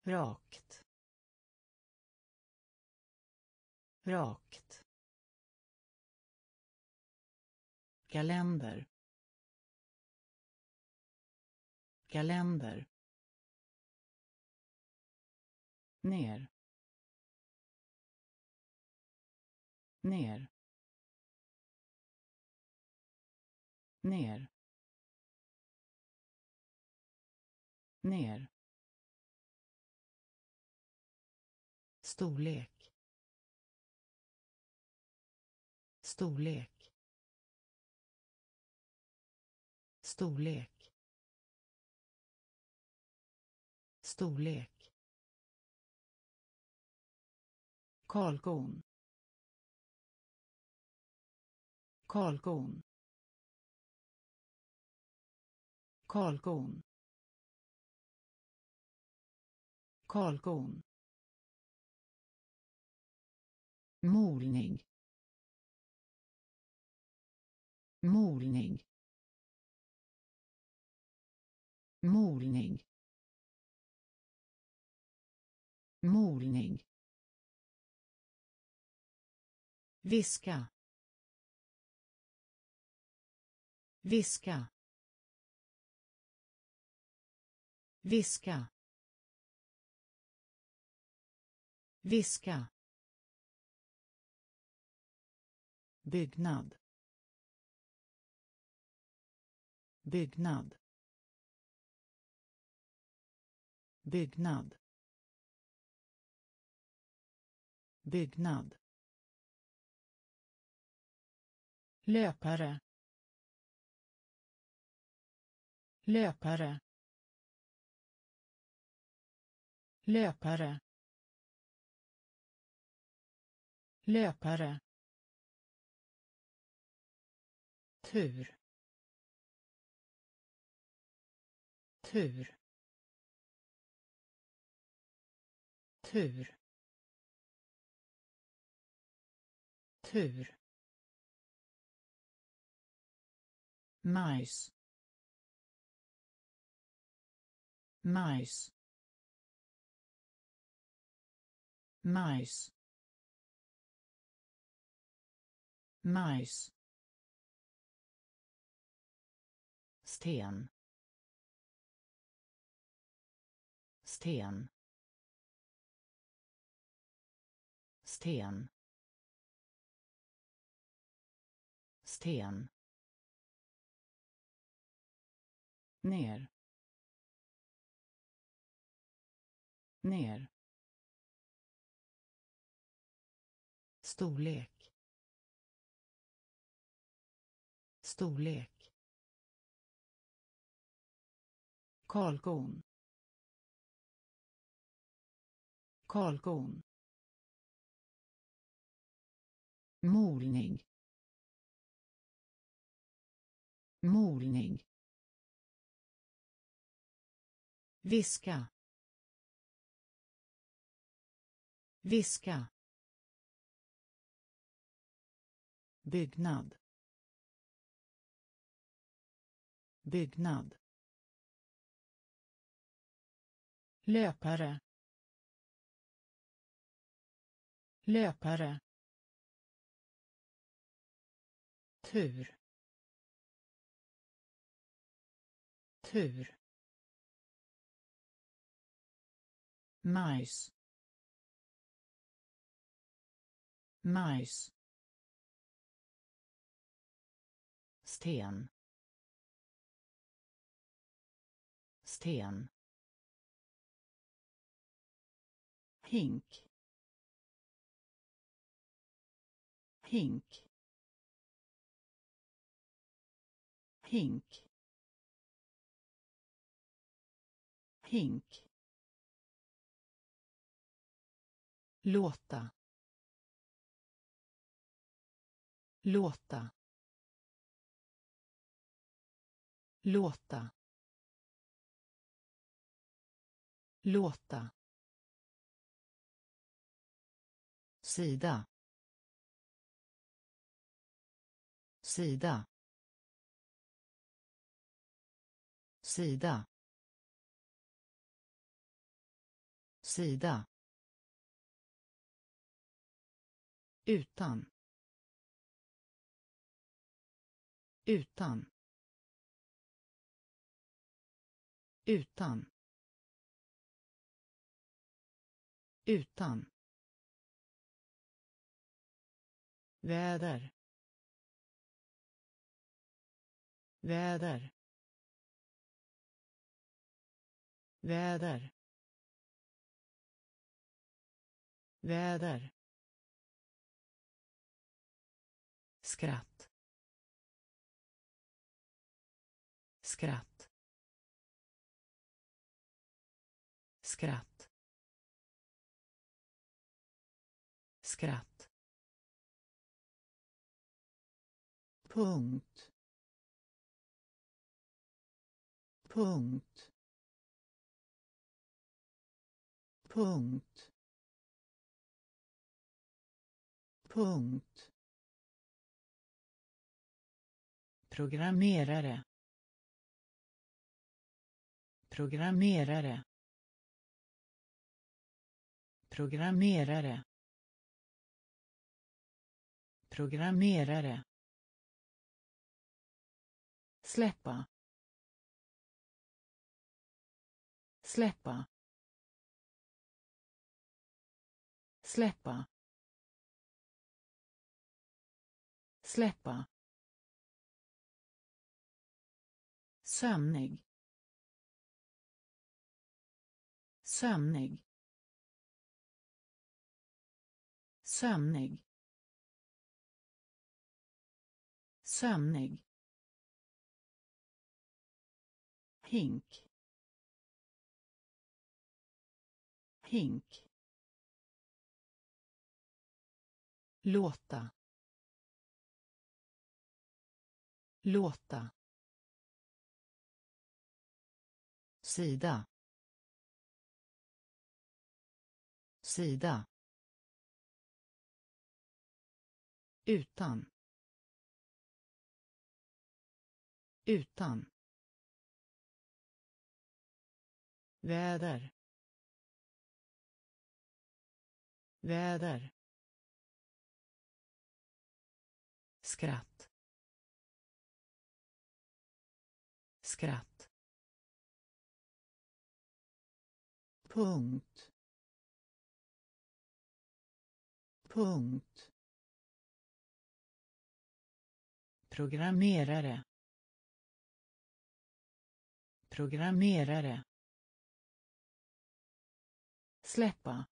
Rakt. Rakt. Kalender. Kalender. Ner. Ner. Ner. Ner. Storlek. Storlek. Storlek. Storlek. Kalkon. Kalkon kalkon kalkon molning molning molning molning viska. Viska. Viska. Viska. Byggnad. Byggnad. Byggnad. Byggnad. Löpare löpare. Löpare. Löpare. Tur. Tur. Tur. Tur. Majs. Majs mice. Mice. Sten. Sten. Sten. Sten. Ner ner. Storlek. Storlek. Kalkon. Kalkon. Molning. Molning. Viska. Viska. Byggnad. Byggnad. Löpare. Löpare. Tur. Tur. Majs majs sten. Sten. Hink. Hink. Hink. Hink. Låta. Låta. Låta. Låta. Sida. Sida. Sida. Sida. Utan. Utan. Utan. Utan. Väder. Väder. Väder. Väder. Skratt. Skratt. Skratt. Skratt. Punkt. Punkt. Punkt. Punkt. Programmerare programmerare programmerare programmerare släppa släppa släppa släppa. Sömnig. Sömnig. Sömnig. Sömnig. Hink. Hink. Låta. Låta. Sida. Sida. Utan. Utan. Väder. Väder. Skratt. Skratt. Punkt. Punkt. Programmerare. Programmerare. Släppa.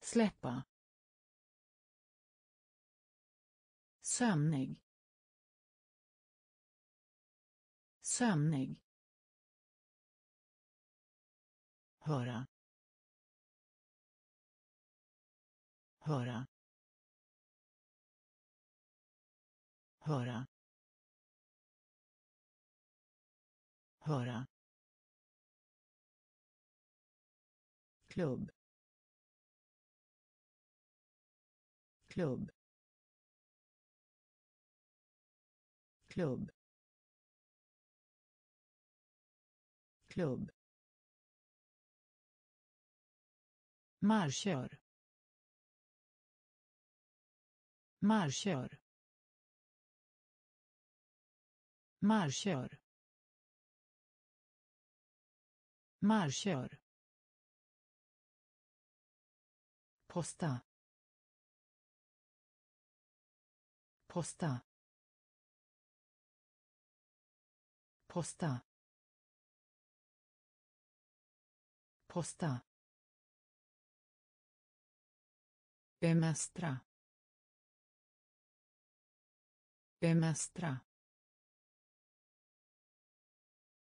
Släppa. Sömnig. Sömnig. Höra. Höra. Höra. Höra. Klubb. Klubb. Klubb. Klubb. Marschör. Marschör. Marschör. Marschör. Posta. Posta. Posta. Posta. Bemästra. Bemästra.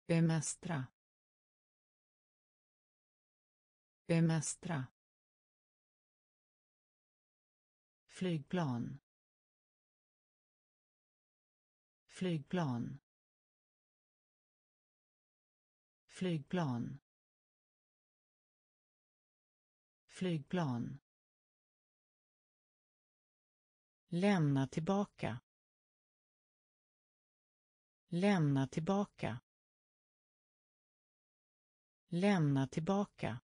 Bemästra. Bemästra. flygplan flygplan flygplan flygplan Lämna tillbaka. Lämna tillbaka. Lämna tillbaka.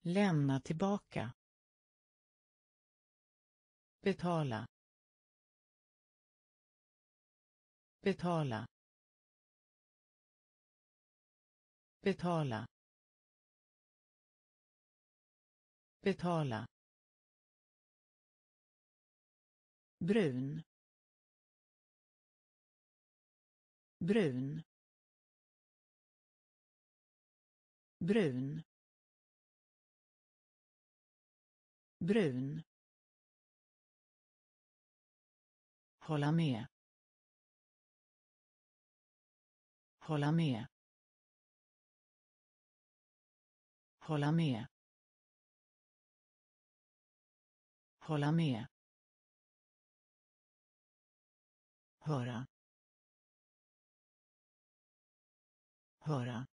Lämna tillbaka. Betala. Betala. Betala. Betala. brun brun. Brun. Brun. Hålla med. Hålla med. Hålla med. Hålla med. Höra. Höra.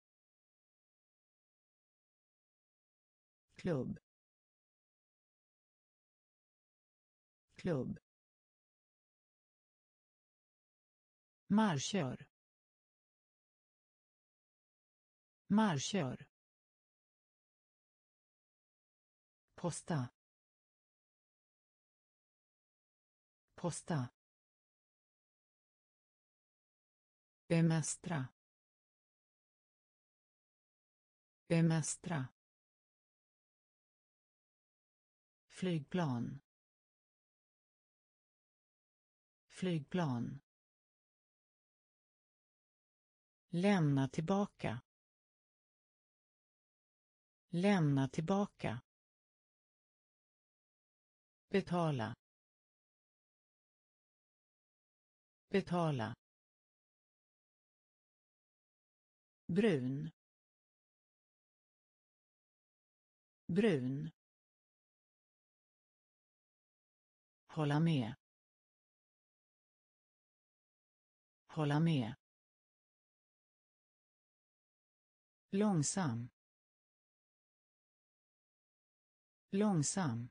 Klubb. Klubb. Marschör marschör posta. Posta. Bemästra. Bemästra. Flygplan. Flygplan. Lämna tillbaka. Lämna tillbaka. Betala. Betala. brun brun. Hålla med. Hålla med. Långsam. Långsam.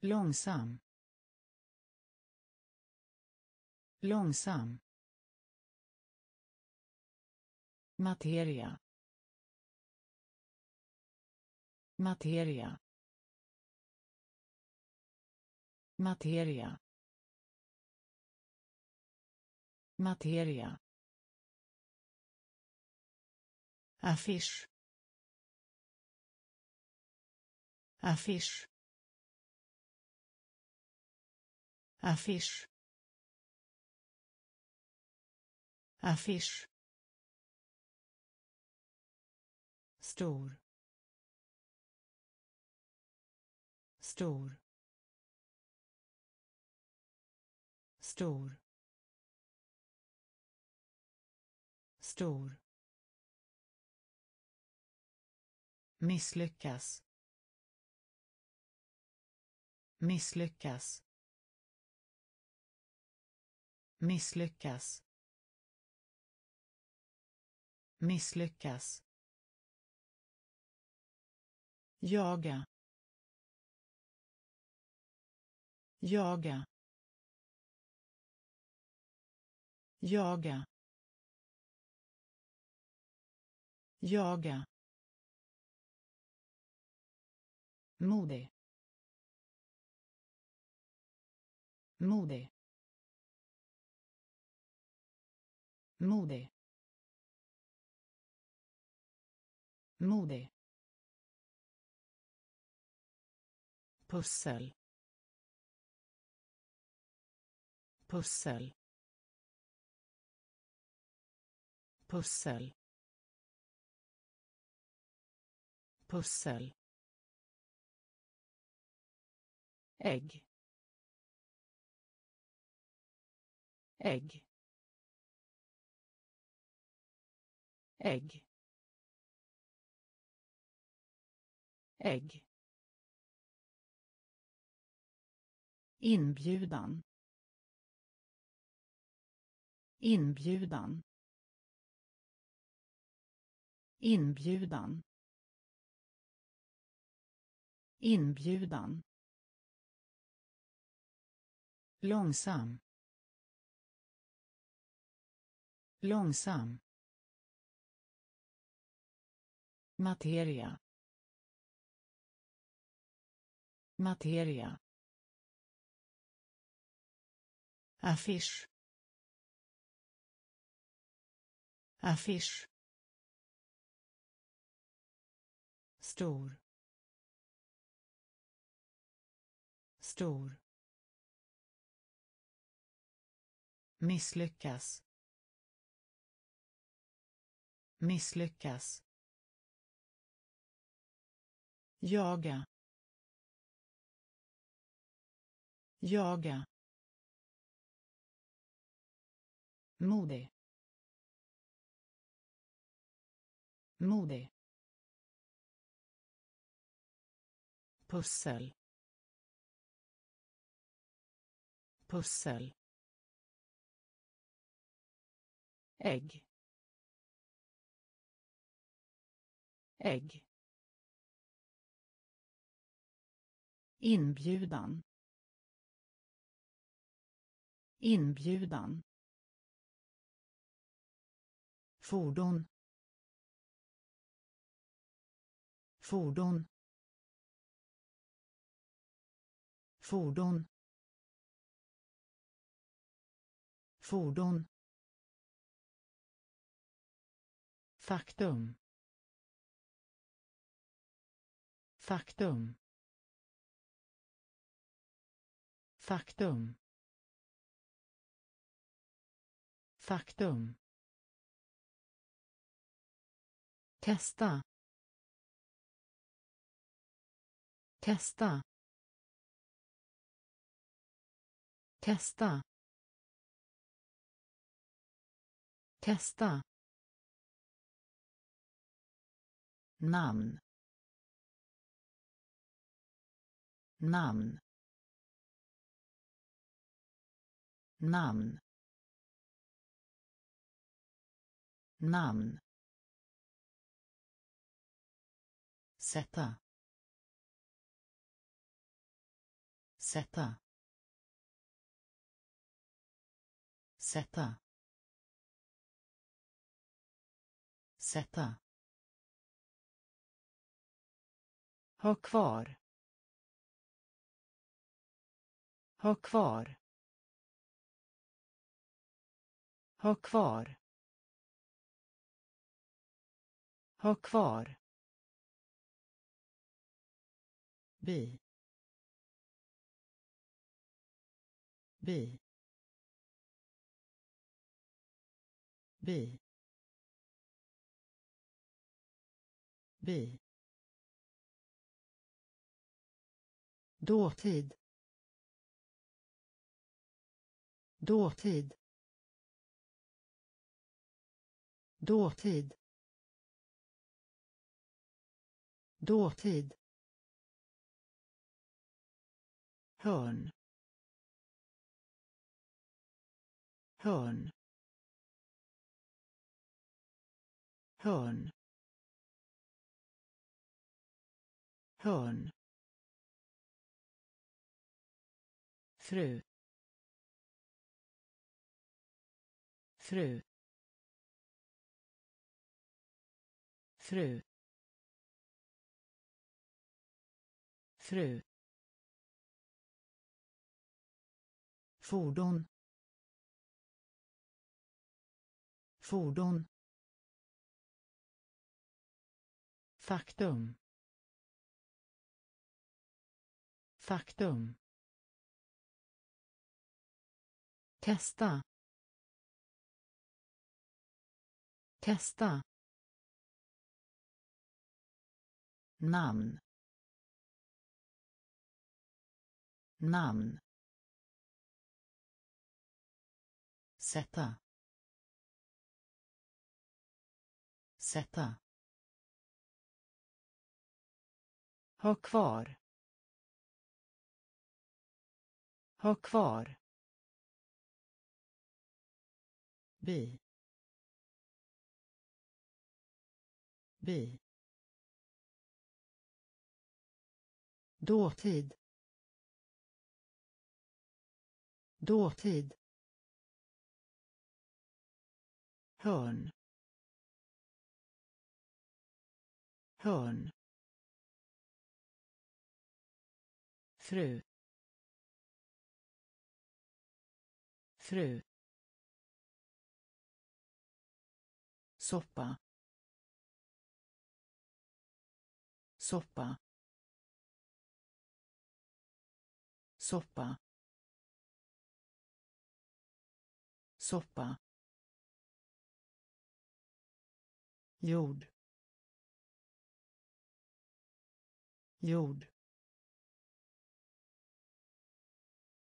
Långsam. Långsam. Materia. Materia. Materia. Materia. Affisch affisch affisch affisch stor. Stor. Stor. Stor. Misslyckas. Misslyckas. Misslyckas. Misslyckas. Jaga. Jaga. Jaga. Jaga. Modig. Modig. Modig. Modig. Pussel. Pussel. Pussel. Pussel. Ägg. Ägg. Ägg. Ägg. Inbjudan inbjudan. Inbjudan. Inbjudan. Långsam. Långsam. Materia. Materia. Affisch. Affisch. Stor. Stor. Misslyckas. Misslyckas. Jaga. Jaga. Modig. Modig. Pussel. Pussel. Ägg. Ägg. Inbjudan. Inbjudan. Fordon. Fordon. Fordon. Fordon. Faktum. Faktum. Faktum. Faktum. Testa. Testa. Testa. Testa. namn namn namn namn sätta sätta. Sätta. Sätta. Ha kvar. Ha kvar. Ha kvar. Ha kvar. Bi bi bi bi dåtid. Dåtid. Dåtid. Dåtid. Hörn. Hörn hörn hörn fru. Fru. Fru. Fru. Fordon. Fordon. Faktum. Faktum. Testa. Testa. Namn. Namn. Sätta. Sätta. Ha kvar. Ha kvar. Bi bi dåtid. Dåtid. Hörn. Hörn. Fru. Fru. Soppa. Soppa. Soppa. Soppa. Jord. Jord.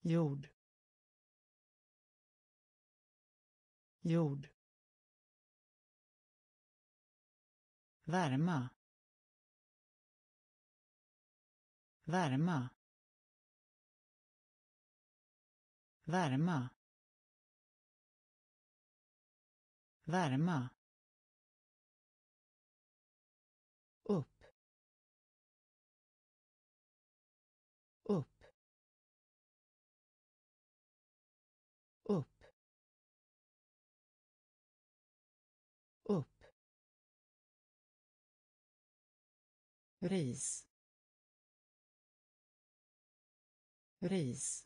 Jord. Jord. Värma. Värma. Värma. Värma. Ris ris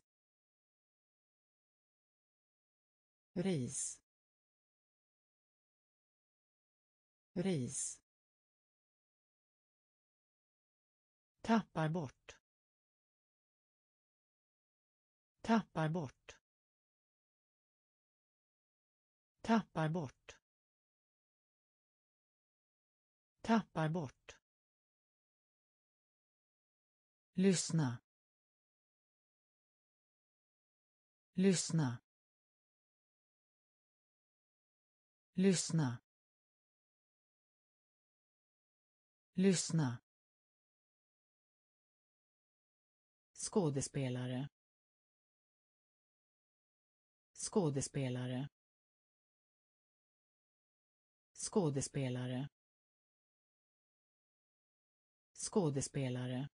ris ris tappar bort. Tappar bort. Tappar bort. Tappar bort. Lyssna. Lyssna. Lyssna. Lyssna. Skådespelare. Skådespelare. Skådespelare. Skådespelare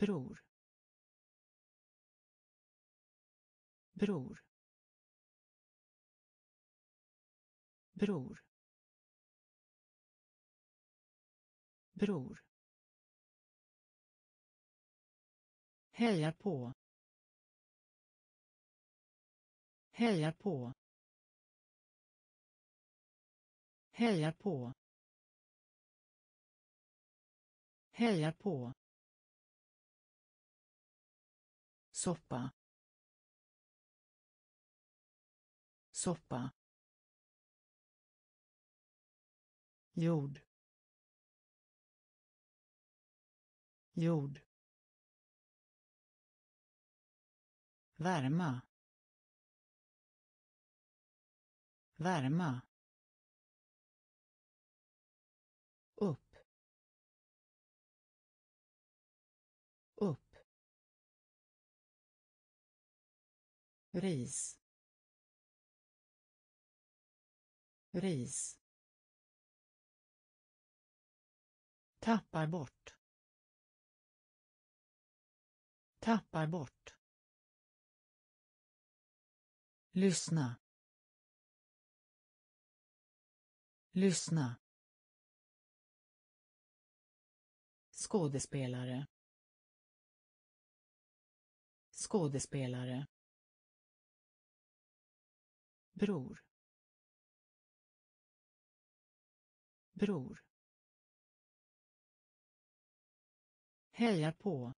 bror bror bror bror Heja på. Heja på. Heja på. Heja på. Soppa. Soppa. Jord. Jord. värma värma ris ris tappar bort. Tappar bort. Lyssna. Lyssna. Skådespelare. Skådespelare bror. Bror. Heja på.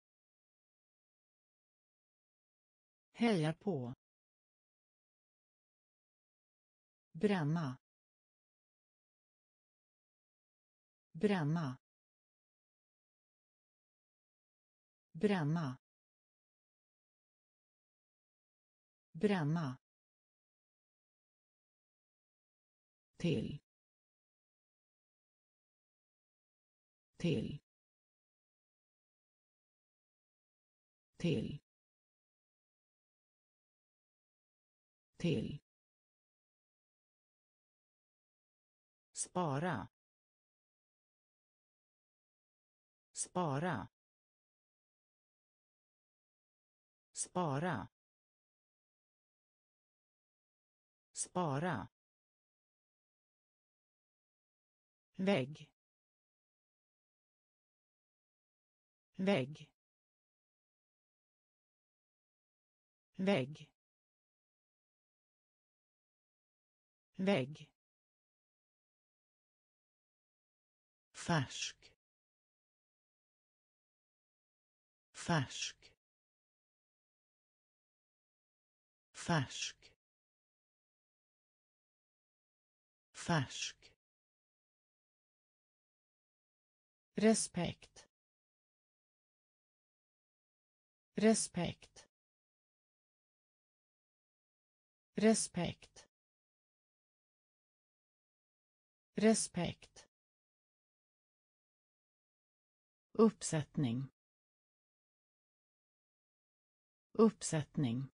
Heja på. Bränna. Bränna. Bränna. Bränna. Till till till till. Spara. Spara. Spara. Spara. Vägg. Vägg. Vägg. Vägg. Färsk. Färsk. Färsk. Färsk. Respekt. Respekt. Respekt. Respekt. Uppsättning. Uppsättning.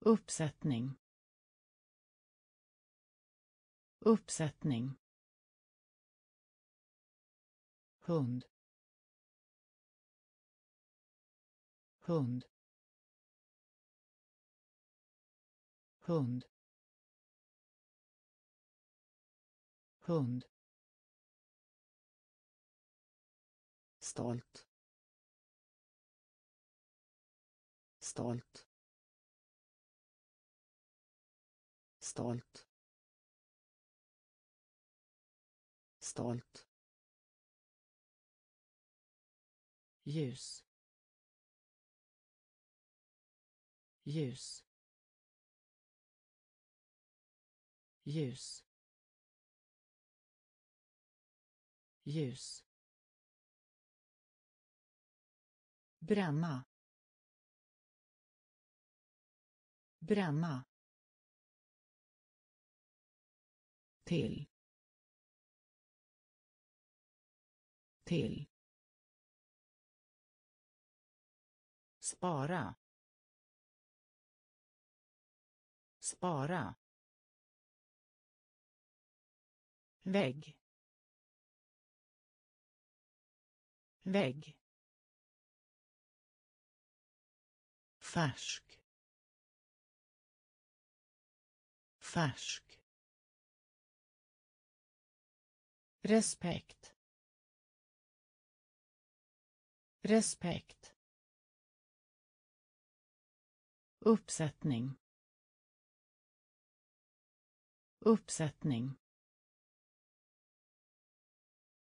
Uppsättning. Uppsättning hund. Hund. Hund. Hund. Stolt. Stolt. Stolt. Stolt. Ljus. Ljus. Ljus. Ljus. Bränna. Bränna. Till. Till. Spara. Spara. Vägg. Vägg. Färsk. Färsk. Respekt. Respekt. Uppsättning. Uppsättning.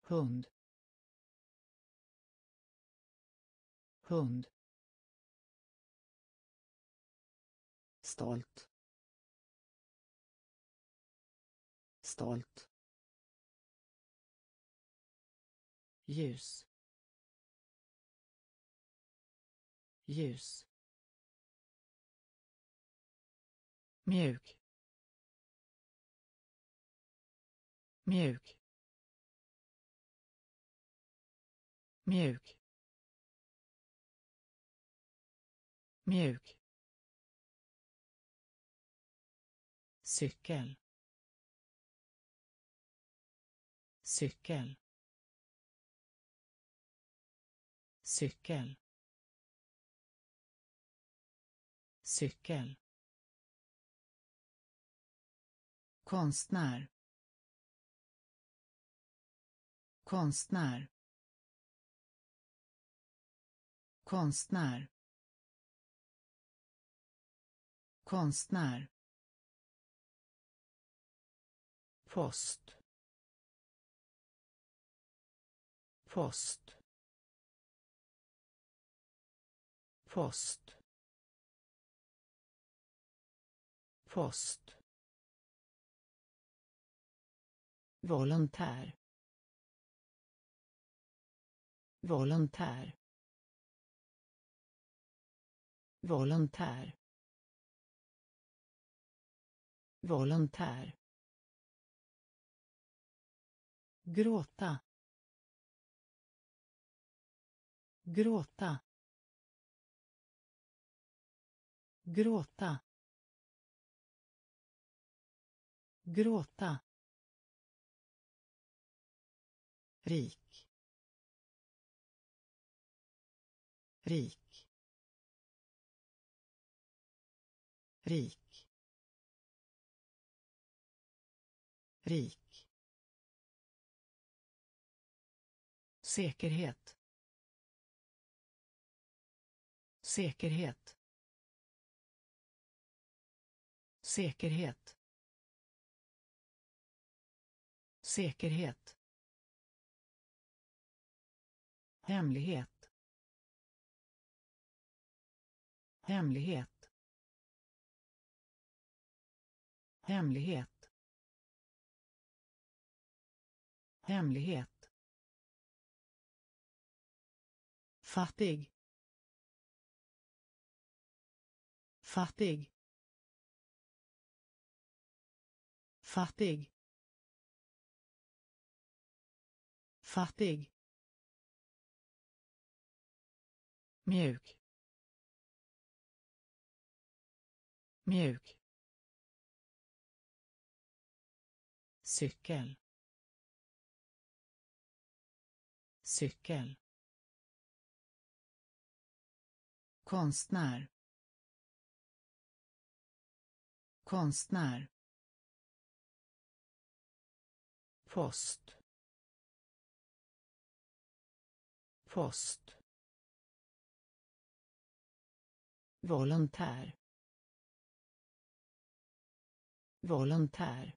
Hund. Hund. Stolt. Stolt. Ljus. Ljus mjuk. Mjuk. Mjuk. Mjuk. Cykel. Cykel. Cykel. Cykel. Konstnär. Konstnär. Konstnär. Konstnär. Post. Post. Post. Post. Volontär. Volontär. Volontär. Volontär. Gråta. Gråta. Gråta. Gråta. Rik. Rik. Rik. Rik. Säkerhet. Säkerhet. Säkerhet. Säkerhet. Hemlighet. Hemlighet. Hemlighet. Hemlighet. Fattig. Fattig. Fattig. Fattig. Mjuk. Mjuk. Cykel. Cykel. Konstnär. Konstnär. Post. Post. Volontär. Volontär.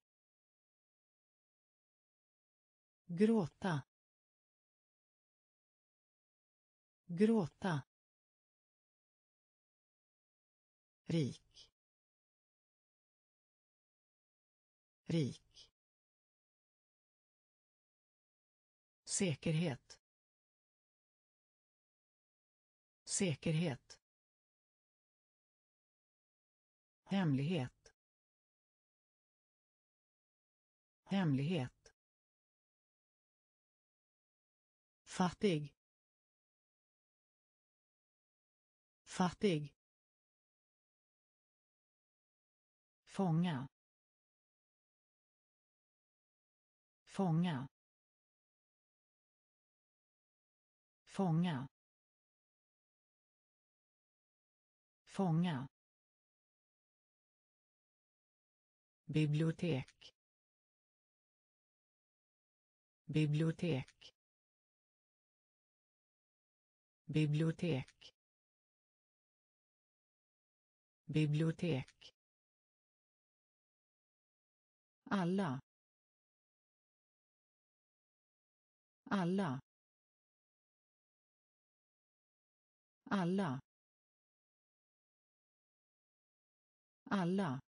Gråta. Gråta. Rik. Rik. Säkerhet. Säkerhet. Hemlighet. Hemlighet. Fattig. Fattig. Fånga. Fånga. Fånga. Fånga. Bibliotek. Bibliotek. Bibliotek. Bibliotek. Alla. Alla. Alla. Alla.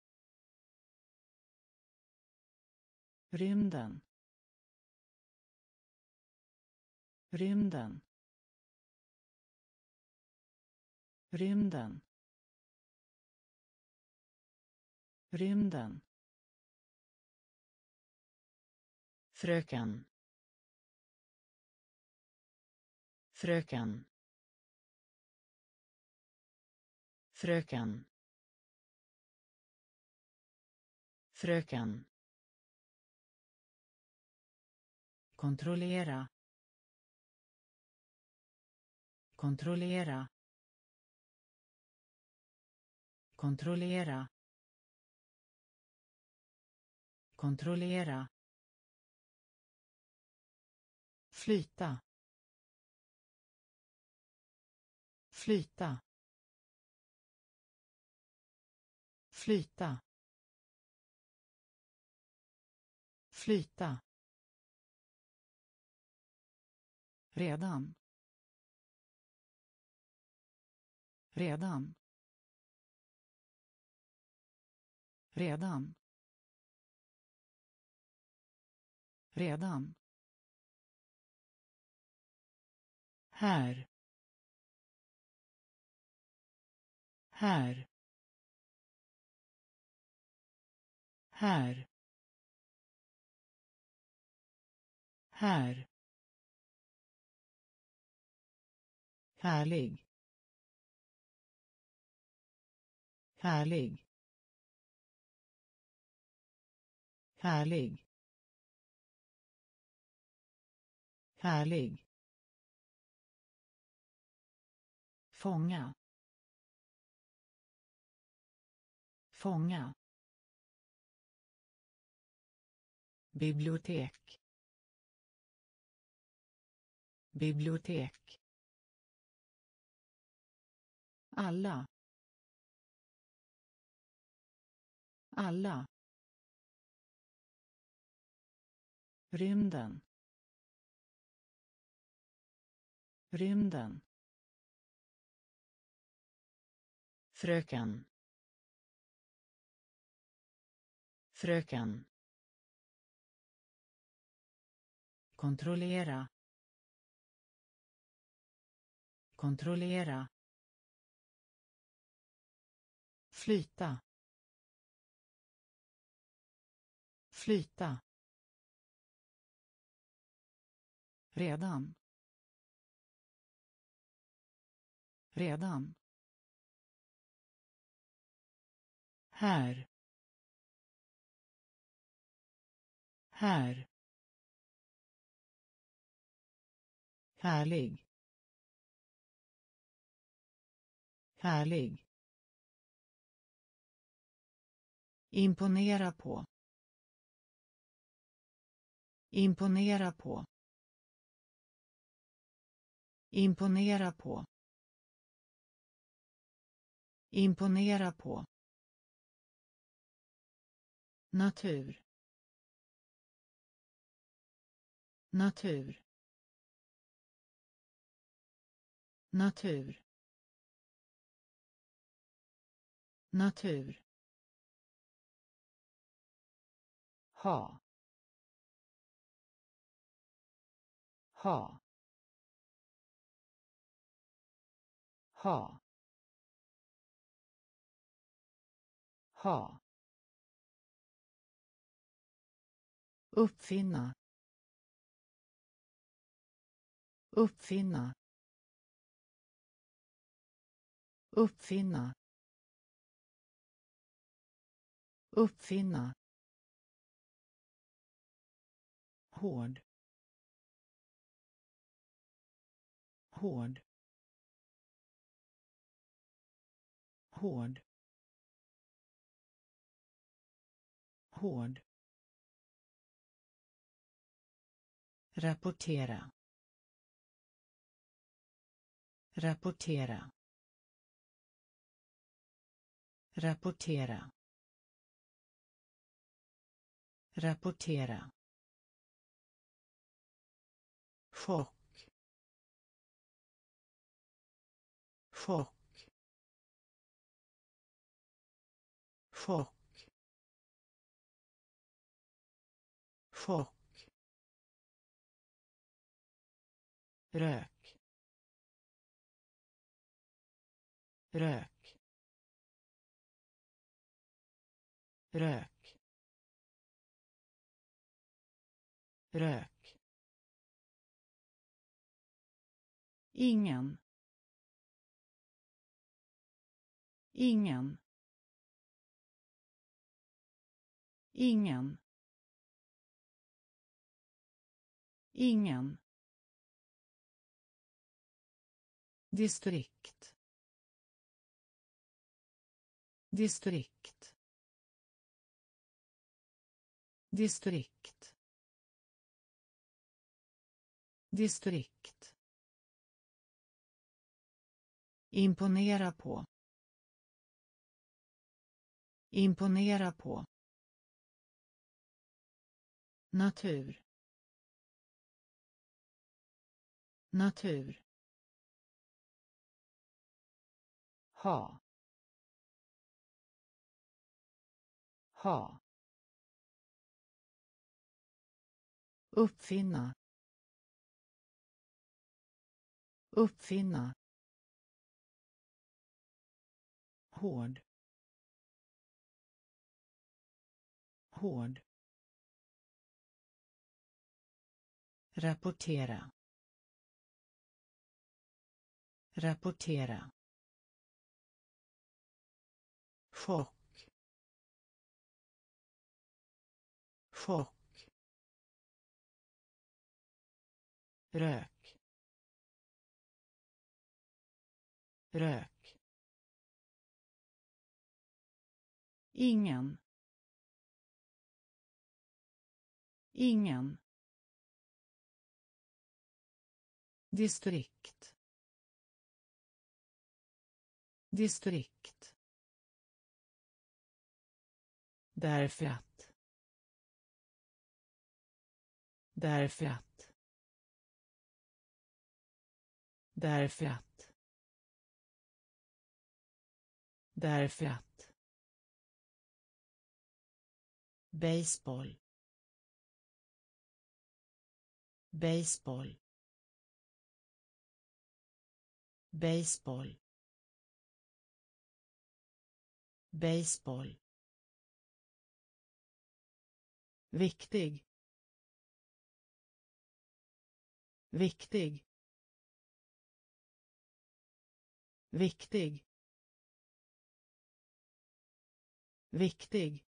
Rymden. Rymden. Rymden. Rymden. Fröken. Fröken. Fröken. Fröken. Kontrollera kontrollera kontrollera kontrollera. Flyta. Flyta. Flyta. Flyta. Redan. Redan. Redan. Redan. Här. Här. Här. Här. Härlig. Härlig. Härlig. Härlig. Fånga. Fånga. Bibliotek. Bibliotek alla. Alla. Rymden. Rymden. Fröken. Fröken. Kontrollera. Kontrollera flyta. Flyta. Redan. Redan. Här. Här. Härlig. Härlig. Imponera på. Imponera på. Imponera på. Imponera på. Natur. Natur. Natur. Natur. Ha ha ha ha. Uppfinna uppfinna uppfinna. Uppfinna. Hård. Hård. Hård. Hård. Rapportera. Rapportera. Rapportera. Rapportera chock. Chock. Chock. Chock. Rök. Rök. Rök. Rök. Ingen. Ingen. Ingen. Ingen. Distrikt. Distrikt. Distrikt. Distrikt. Imponera på. Imponera på. Natur. Natur. Ha. Ha. Uppfinna. Uppfinna. Hård. Hård. Rapportera. Rapportera. Chock. Chock. Rök. Rök. Ingen. Ingen. Distrikt. Distrikt. Därför att. Därför att. Därför att. Därför att. Baseball. Baseball. Baseball. Baseball. Viktig. Viktig. Viktig. Viktig.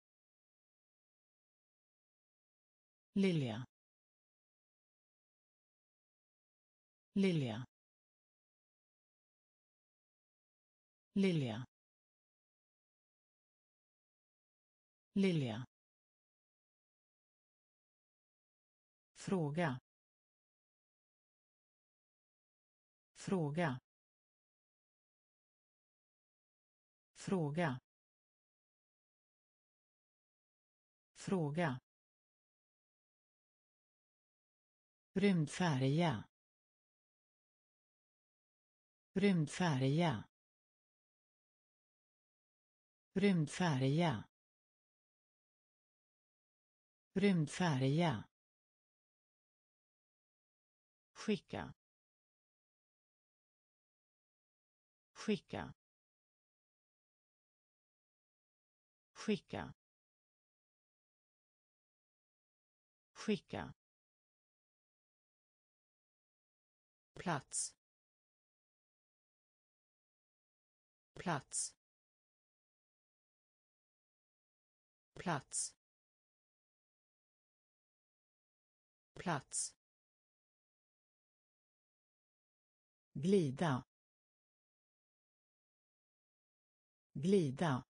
Lilja Lilja Lilja Lilja Fråga. Fråga. Fråga. Fråga. Rymdfärja. Rymdfärja. Rymdfärja. Rymdfärja. Skicka. Skicka. Skicka. Skicka. Plats. Plats. Plats. Plats. Glida. Glida.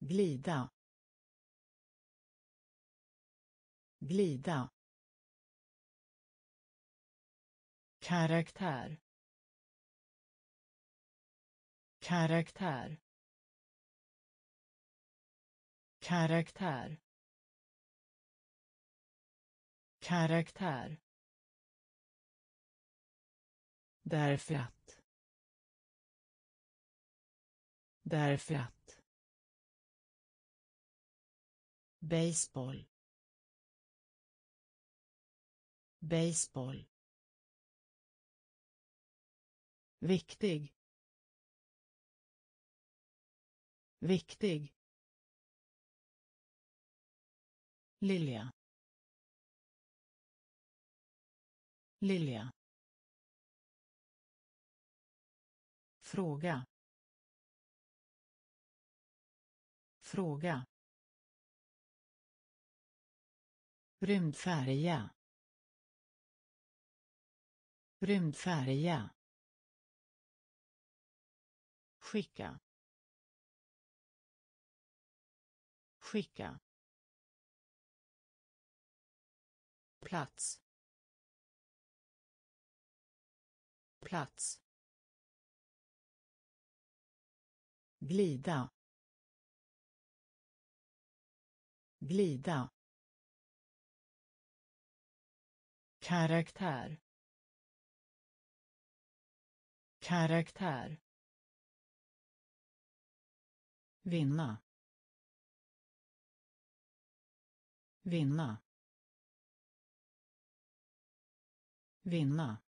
Glida. Glida. Karaktär karaktär karaktär karaktär Därför att. Därför att. Baseball. Baseball. Viktig. Viktig. Lilja. Lilja. Fråga. Fråga. Rymdfärja. Rymdfärja. Skicka. Skicka. plats. Plats. Glida. Glida. Karaktär. Karaktär vinna. Vinna. Vinna.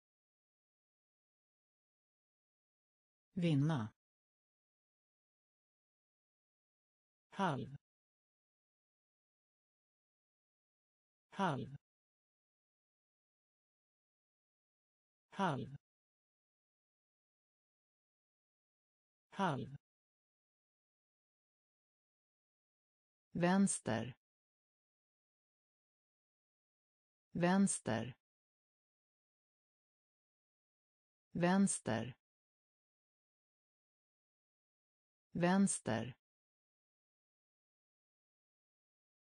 Vinna. Halv. Halv. Halv. Halv. Vänster. Vänster. Vänster. Vänster.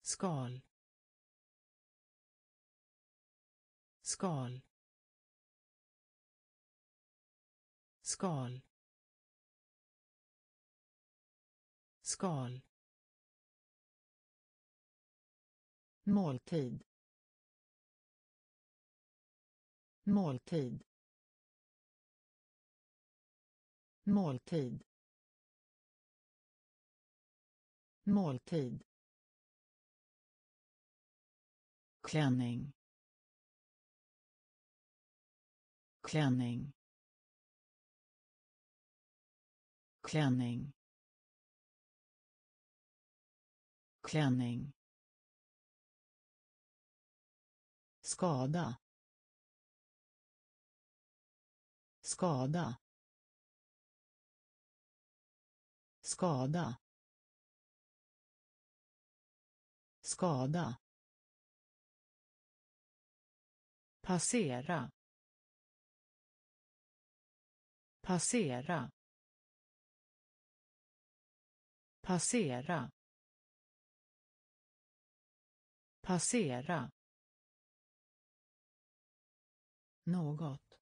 Skal. Skal. Skal. Skal. Måltid. Måltid. Måltid. Måltid. Klänning. Klänning. Klänning. Klänning. Skada. Skada. Skada. Skada. Passera. Passera. Passera. Passera. Något.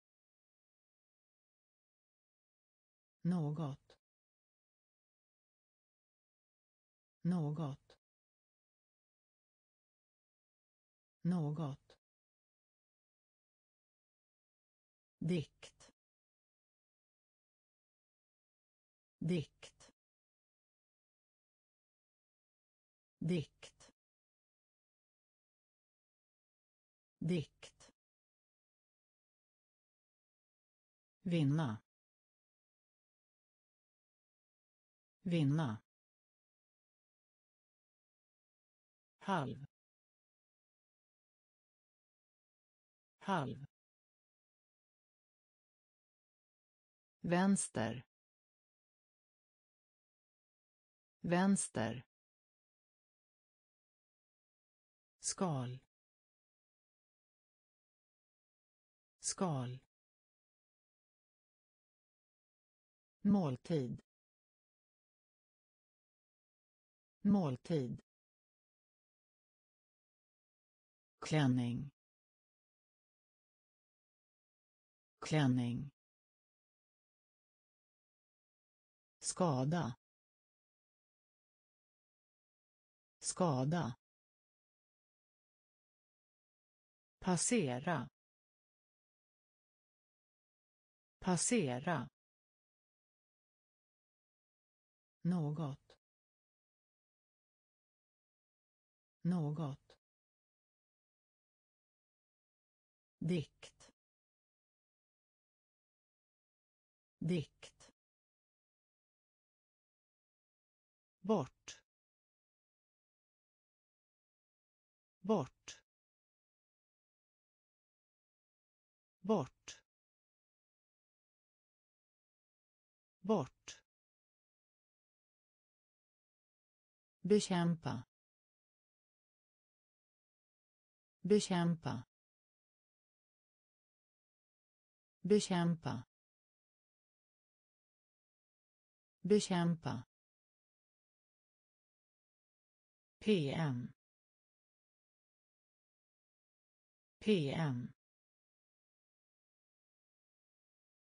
Något. Något. Något. Dikt. Dikt. Dikt. Dikt. Vinna. Vinna. Halv. Halv. Vänster. Vänster. Skal. Skal. Måltid. Måltid. Klänning. Klänning. Skada. Skada. Passera. Passera. Något. Något. Dikt. Dikt. Bort. Bort. Bort. Bort. Bekämpa. Bekämpa. Bekämpa. Bekämpa. PM PM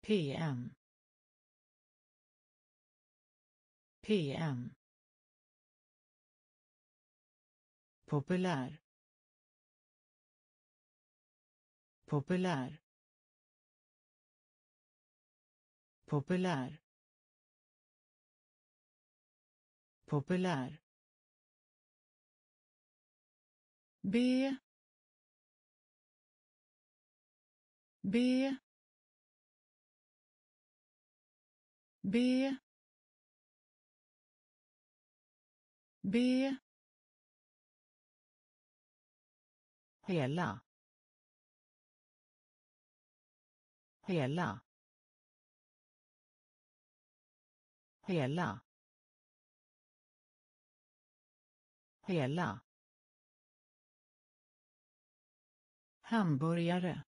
PM PM populär. Populär. Populär. Populär. B. B. B. B. hela. Hela. Hela. Hela. Hamburgare.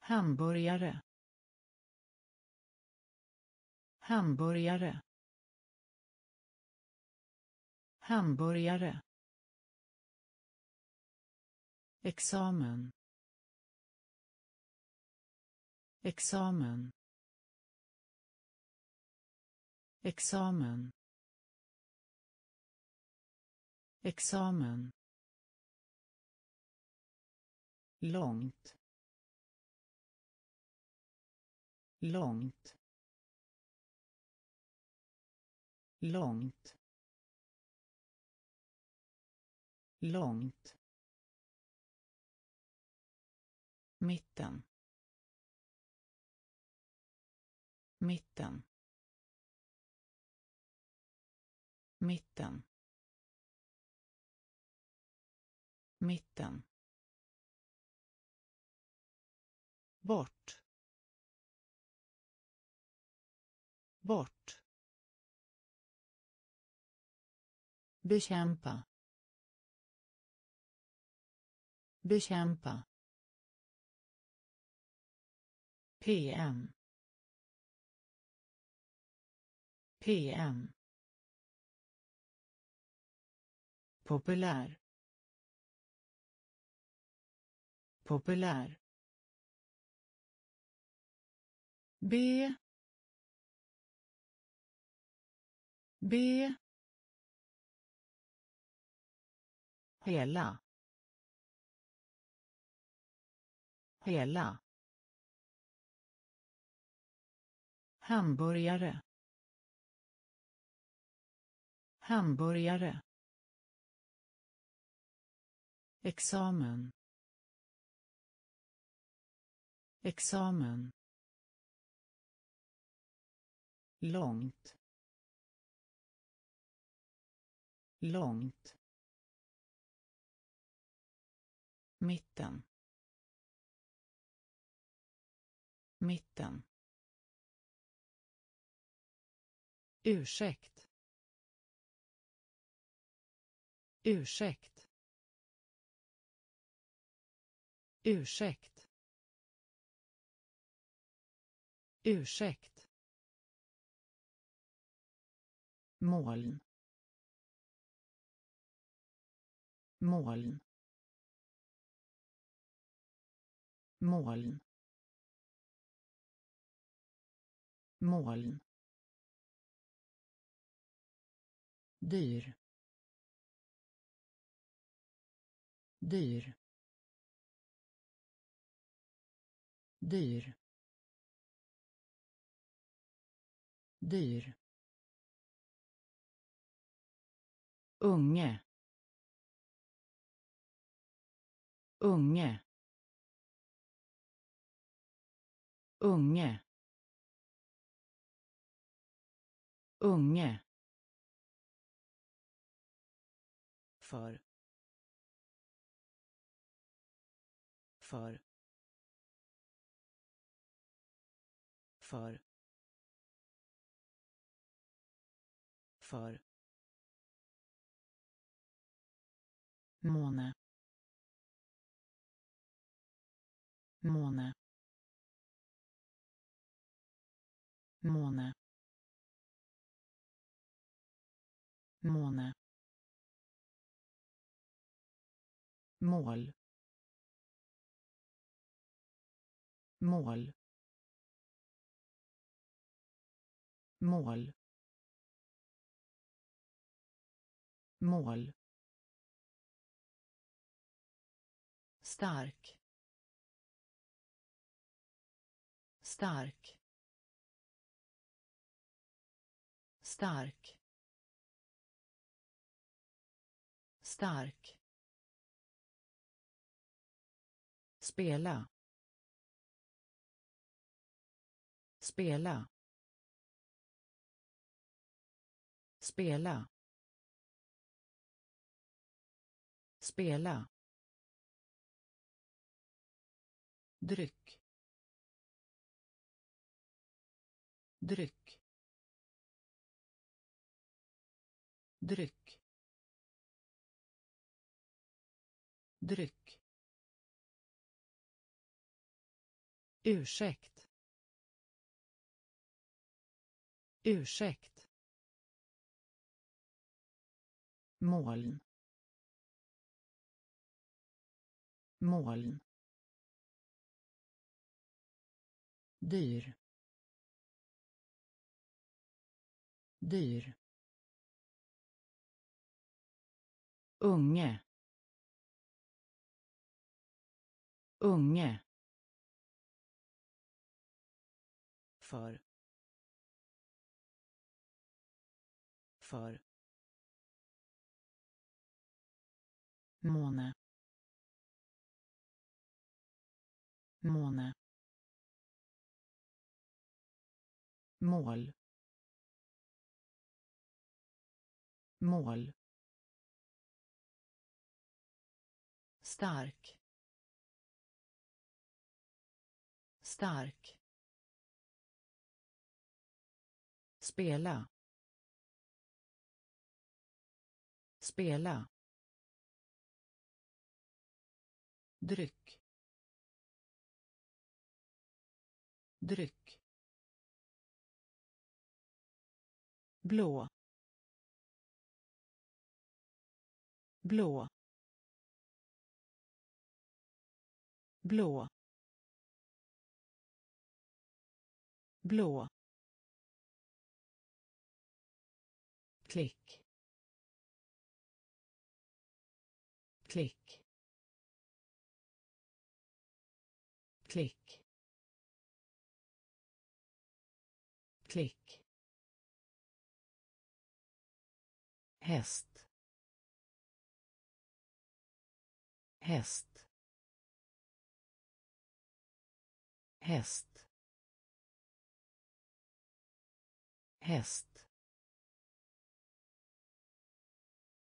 Hamburgare. Hamburgare. Hamburgare examen. Examen. Examen. Examen. Långt. Långt. Långt. Långt. Mitten. Mitten. Mitten. Mitten. Bort. Bort. Bekämpa. Bekämpa. PM PM populär. Populär. B. B. Hela. Hela. Hamburgare. Hamburgare. Examen. Examen. Långt. Långt. Mitten. Mitten. Ursäkt. Ursäkt. Ursäkt. Ursäkt. Moln. Moln. Moln. Moln. Dyr. Dyr. Dyr. Dyr. Unge. Unge. Unge. Unge. För för för för. Måne. Måne. Måne. Måne. Mål. Mål. Mål. Mål. Stark. Stark. Stark. Stark. Spela. Spela. Spela. Spela. Dryck. Dryck. Dryck. Dryck. Ursäkt. Ursäkt. Moln. Moln. Dyr. Dyr. Unge. Unge. För för måne måne mål mål stark stark spela. Spela. Dryck. Dryck. Blå. Blå. Blå. Blå. Häst. Häst. Häst. Häst.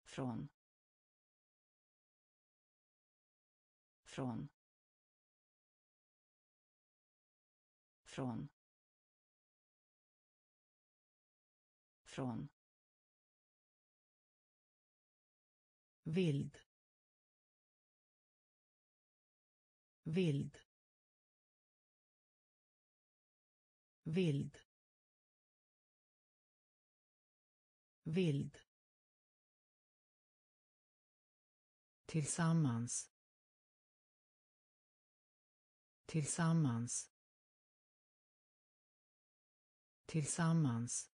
Från. Från. Från. Från. Vild. Vild. Vild. Vild. Tillsammans. Tillsammans. Tillsammans.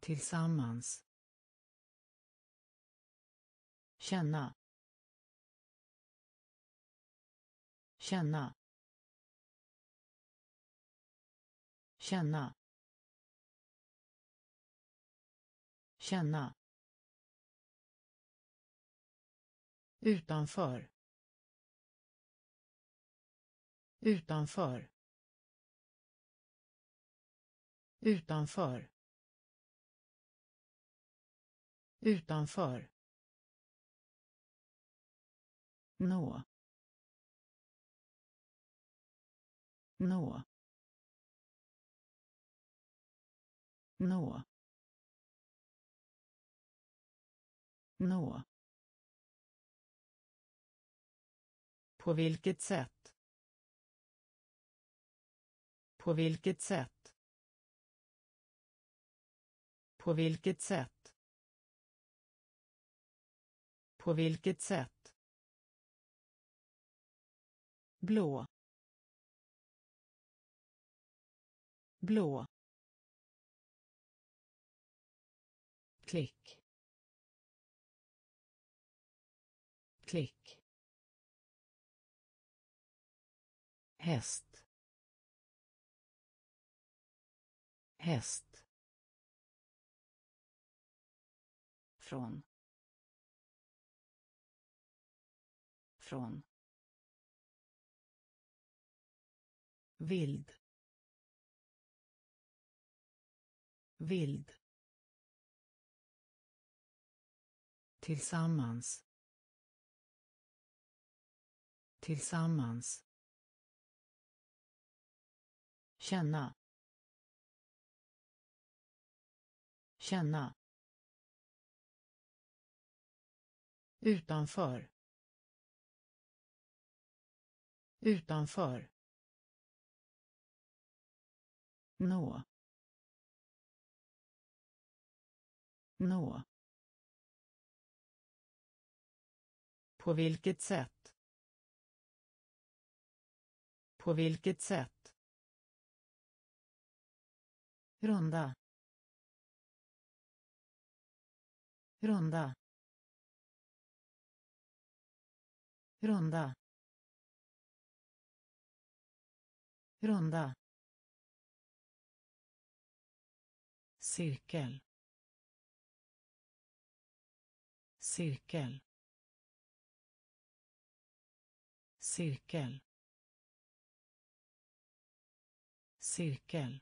Tillsammans känna. Känna. Känna. Känna. Utanför. Utanför. Utanför. Utanför nå nå nå nå På vilket sätt? På vilket sätt? På vilket sätt? På vilket sätt? Blå. Blå. Klick. Klick. Häst. Häst. Från. Från. Vild. Vild. Tillsammans. Tillsammans. Känna. Känna. Utanför. Utanför nå. Nå. På vilket sätt? På vilket sätt? Runda. Runda. Runda. Runda. Cirkel. Cirkel. Cirkel. Cirkel.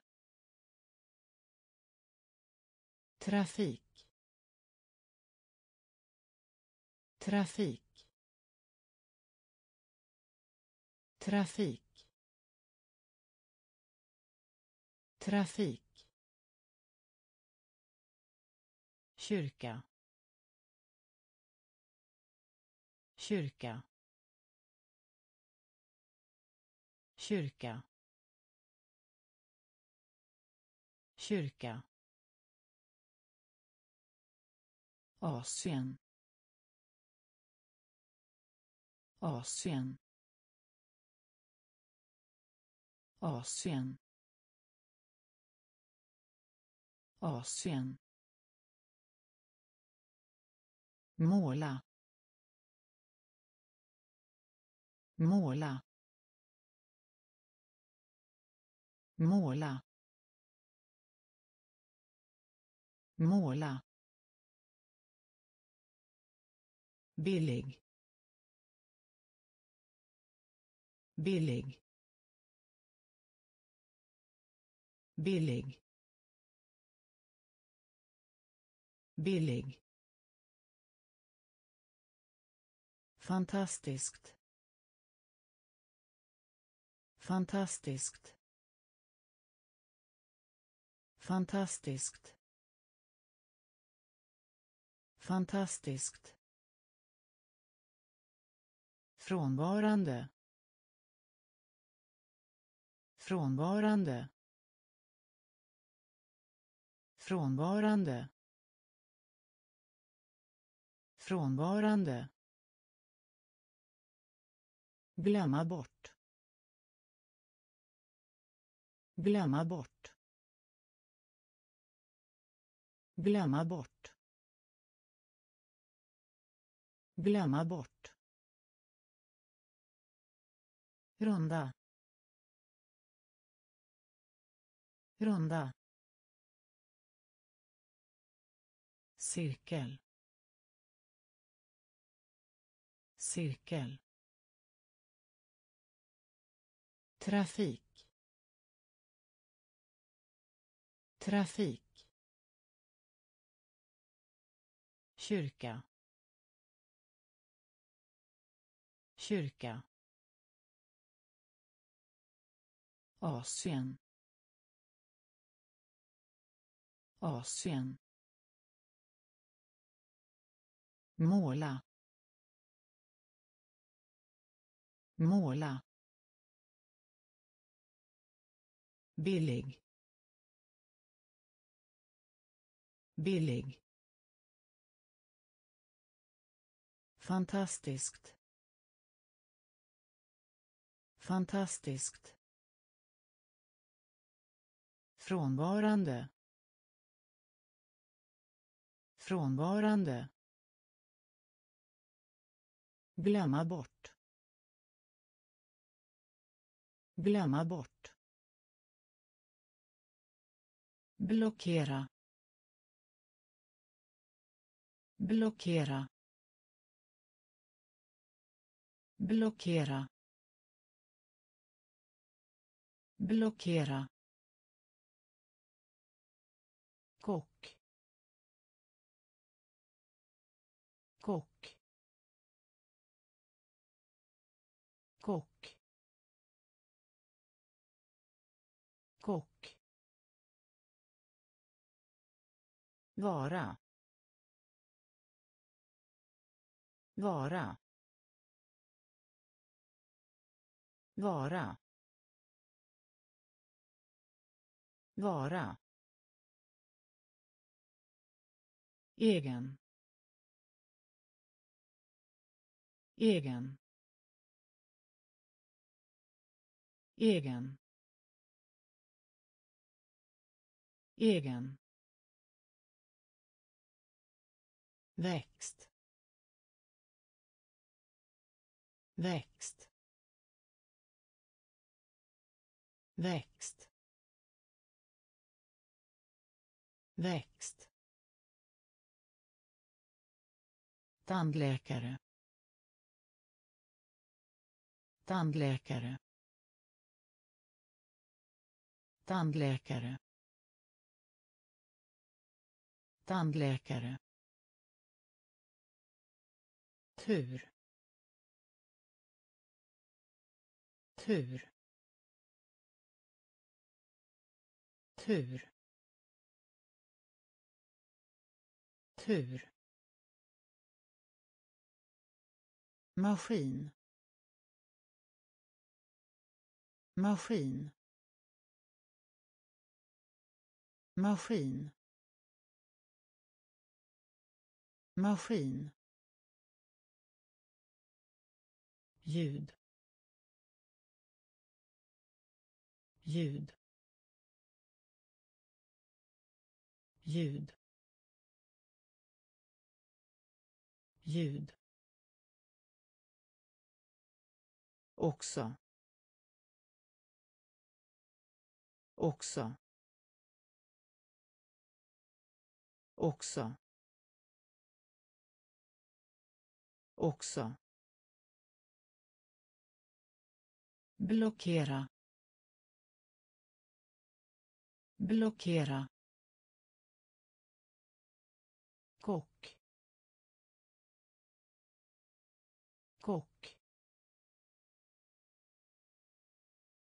Trafik. Trafik. Trafik. Trafik. Kyrka. Kyrka. Kyrka. Kyrka. Asien. Asien. Asien. Asien. Måla måla måla måla. Billig billig billig. Billig. Fantastiskt. Fantastiskt. Fantastiskt. Fantastiskt. Frånvarande. Frånvarande. Frånvarande. Frånvarande glömma bort. Glömma bort. Glömma bort. Glömma bort. Runda. Runda. Cirkel. Cirkel. Trafik. Trafik. Kyrka. Kyrka. Asien. Asien. Måla. Måla. Billig. Billig. Fantastiskt. Fantastiskt. Frånvarande. Frånvarande. Glömma bort. Glömma bort. Blockera. Blockera. Blockera. Blockera. Kock. Vara. Vara. Vara. Vara. Egen. Egen. Egen. Egen. Växt. Växt. Växt. Växt. Tandläkare. Tandläkare. Tandläkare. Tandläkare tur. Tur. Tur. Tur. Maskin. Maskin. Maskin. Maskin. Ljud. Ljud. Ljud. Ljud. Också. Också. Också. Också. Blockera. Blockera. Kock. Kock.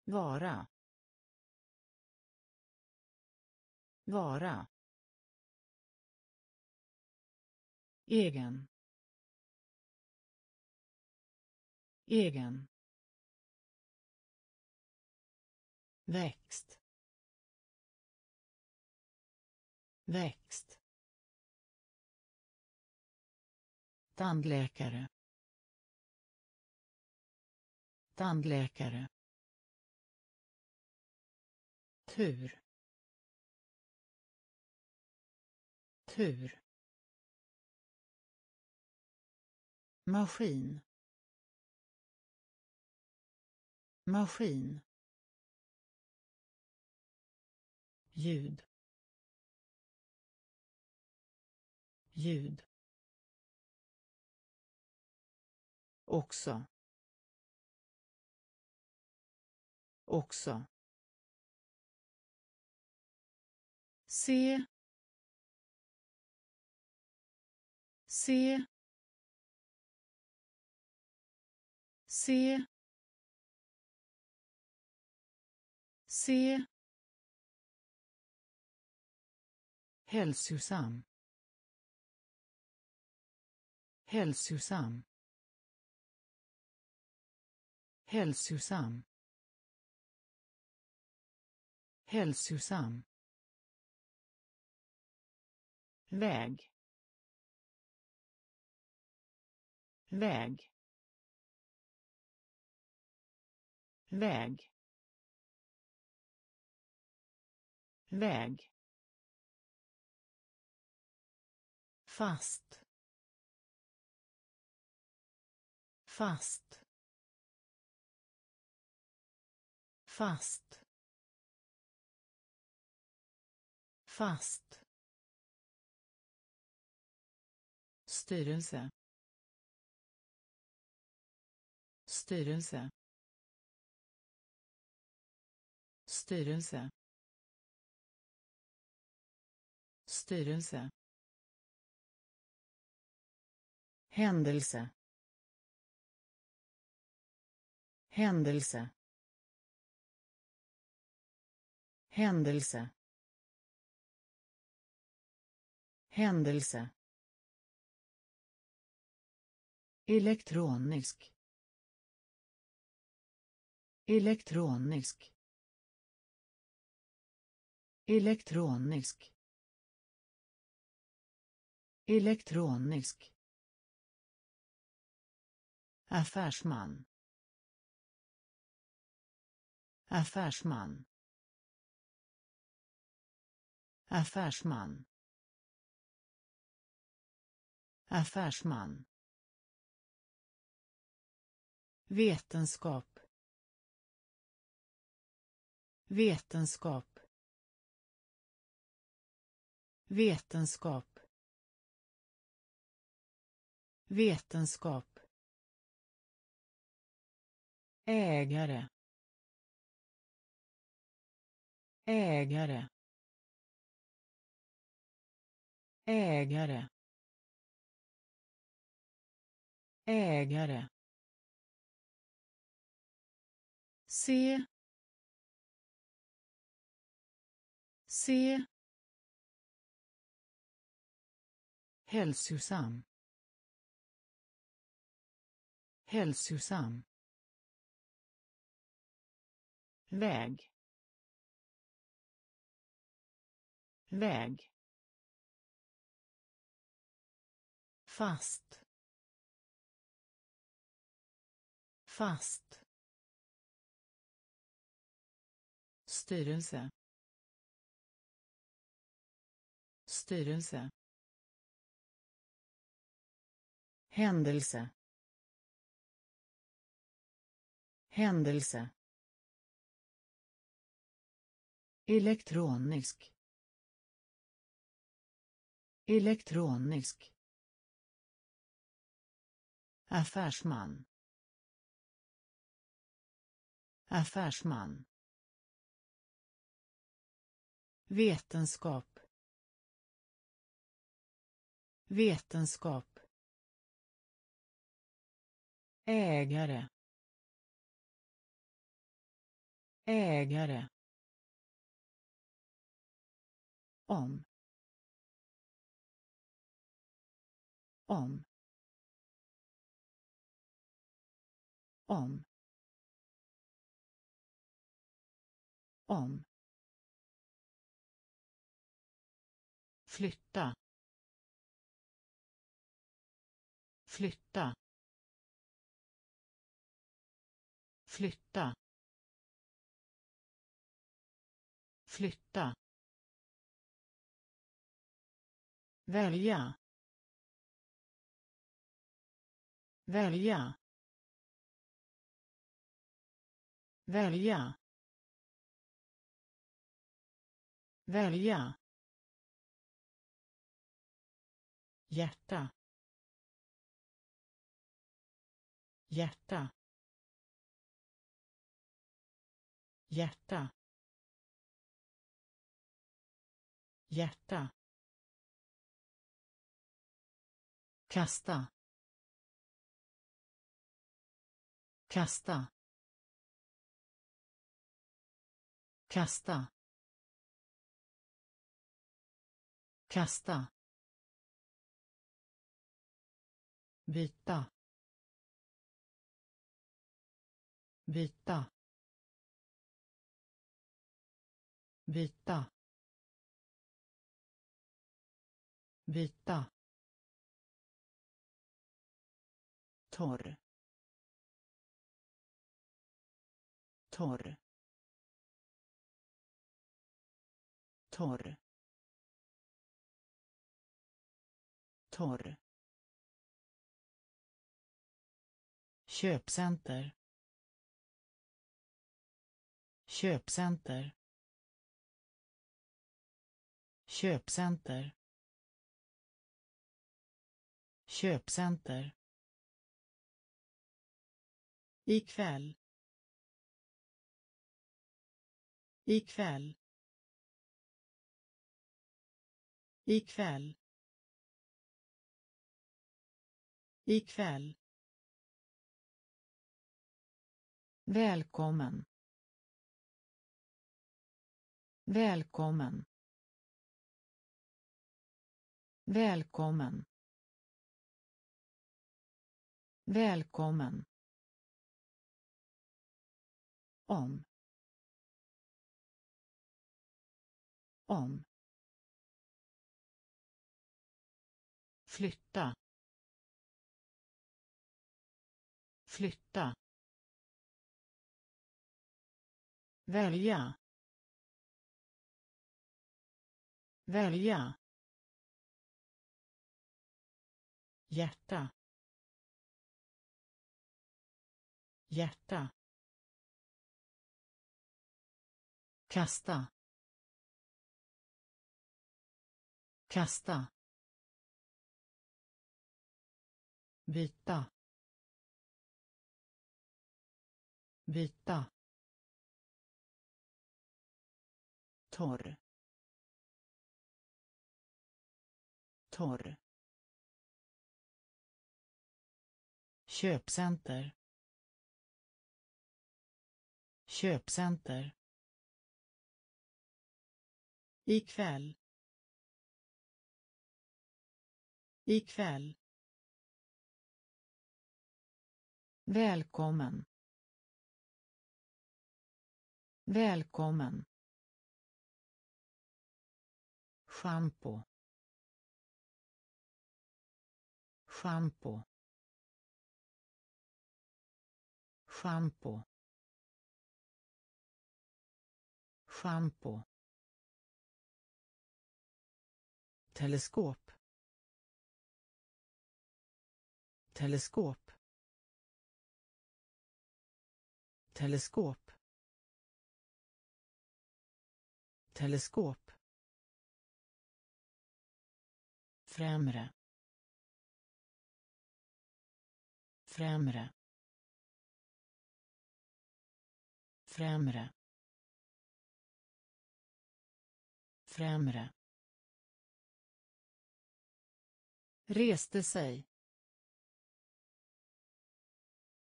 Vara. Vara. Egen. Egen. Växt. Växt. Tandläkare. Tandläkare. Tur. Tur. Maskin. Maskin. Ljud. Ljud. Också. Också. Se. Se. Se. Se. Hälsosam. Hälsosam. Hälsosam. Hälsosam. Väg. Väg. Väg. Väg. Fast. Fast. Fast. Fast. Styrelse. Styrelse. Styrelse. Styrelse. Händelse. Händelse. Händelse. Händelse. Elektronisk. Elektronisk. Elektronisk. Elektronisk affärsman. Affärsman. Affärsman. Affärsman. Vetenskap. Vetenskap. Vetenskap. Vetenskap ägare. Ägare. Ägare. Ägare. Se. Se. Hälsosam. Hälsosam väg. Väg. Fast. Fast. Styrelse. Styrelse. Händelse. Händelse. Elektronisk. Elektronisk. Affärsman. Affärsman. Vetenskap. Vetenskap. Ägare. Ägare. Om. Om. Om. Om. Flytta. Flytta. Flytta. Flytta. Välja. Välja. Välja. Välja. Hjärta. Hjärta. Hjärta. Hjärta. Kasta. Kasta. Kasta. Kasta. Byta. Byta. Byta. Byta. Torr. Torr. Torr. Torr. Köpcenter. Köpcenter. Köpcenter. Köpcenter ikväll. Ikväll. Ikväll. Ikväll. Välkommen. Välkommen. Välkommen. Välkommen om. Om. Flytta. Flytta. Välja. Välja. Hjärta. Hjärta. Kasta. Kasta. Byta. Byta. Torr. Torr. Köpcenter. Köpcenter ikväll. Ikväll. Välkommen. Välkommen. Schampo schampo Schampo. Schampo. Teleskop. Teleskop. Teleskop. Teleskop. Främre. Främre. Främre. Främre. Reste sig.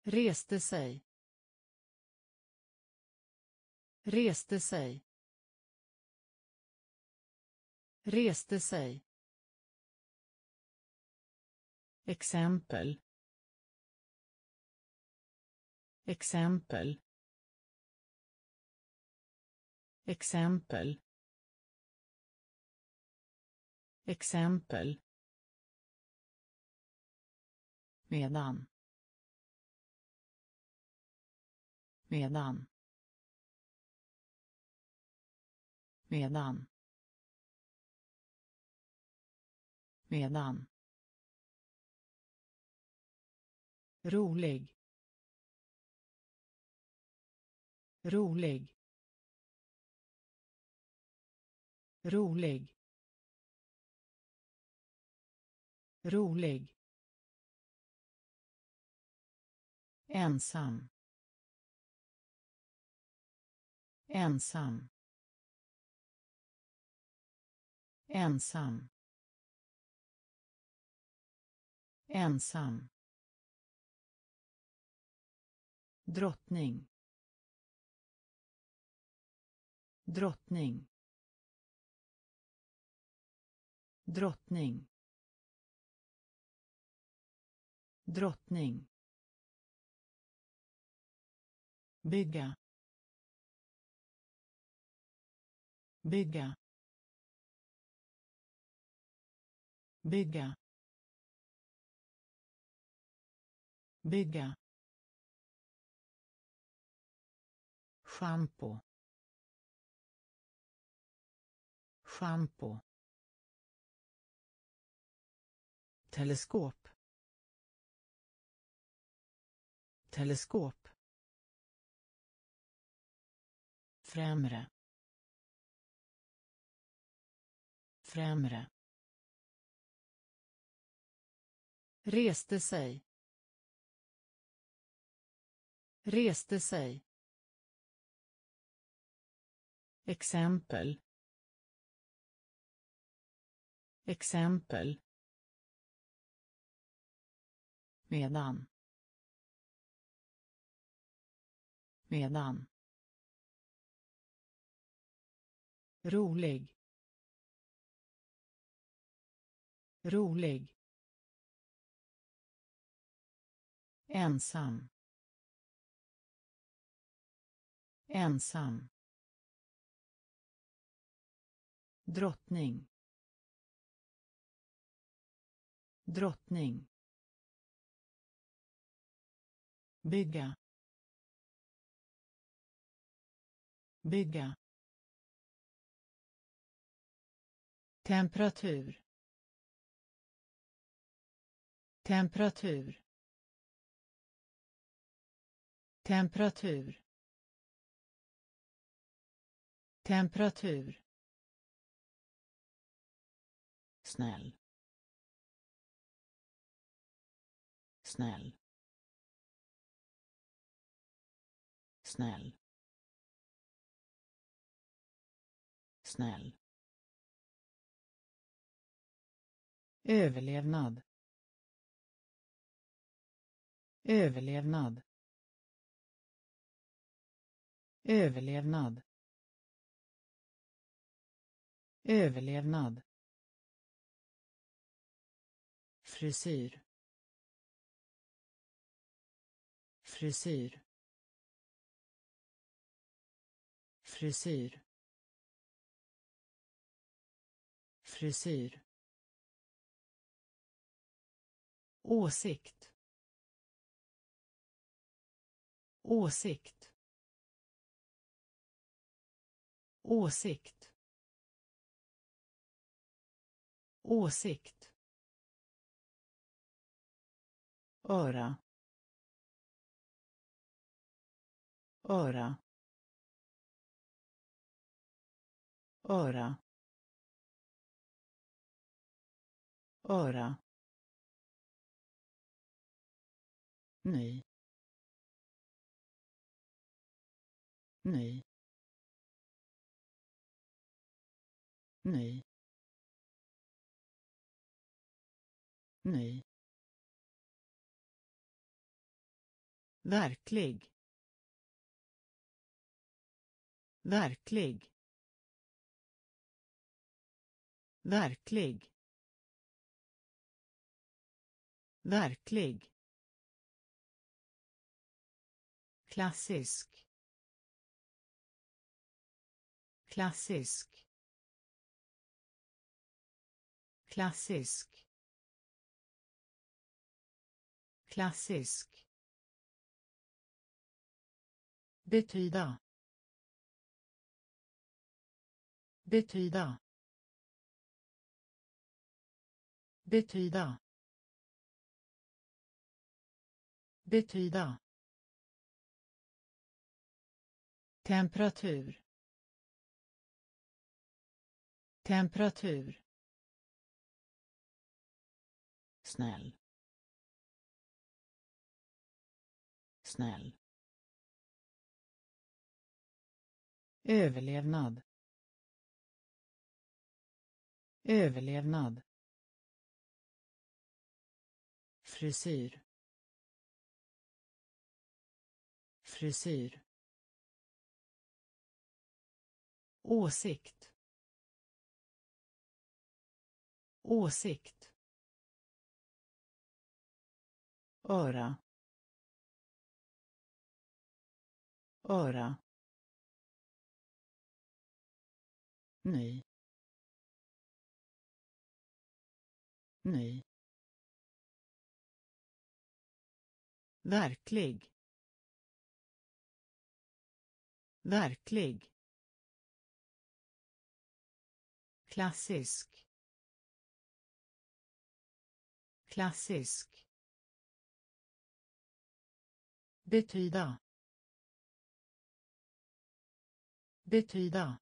Reste sig. Reste sig. Reste sig. Exempel. Exempel. Exempel. Exempel medan. Medan. Medan. Medan. Rolig. Rolig. Rolig. Rolig. Ensam. Ensam. Ensam. Ensam. Drottning. Drottning. Drottning. Drottning. Bygga bygga bygga bygga Shampoo. Shampoo. Teleskop. Teleskop. Främre. Främre. Reste sig. Reste sig. Exempel. Exempel. Medan. Medan. Rolig. Rolig. Ensam. Ensam. drottning drottning bygga bygga temperatur temperatur temperatur temperatur snäll snäll snäll snäll överlevnad. Överlevnad. Överlevnad. Överlevnad. Frisyr. Frisyr. Frisyr. Frisyr. Åsikt. Åsikt. Åsikt. Åsikt. Öra. Öra. Öra. Öra. Ny ny ny ny Verklig. Verklig. Verklig. Verklig. Klassisk. Klassisk. Klassisk. Klassisk. betyda betyda betyda betyda temperatur temperatur snäll snäll överlevnad överlevnad frisyr frisyr åsikt. Åsikt. Öra. Öra. Ny. Ny. Verklig. Verklig. Klassisk. Klassisk. Betyda. Betyda.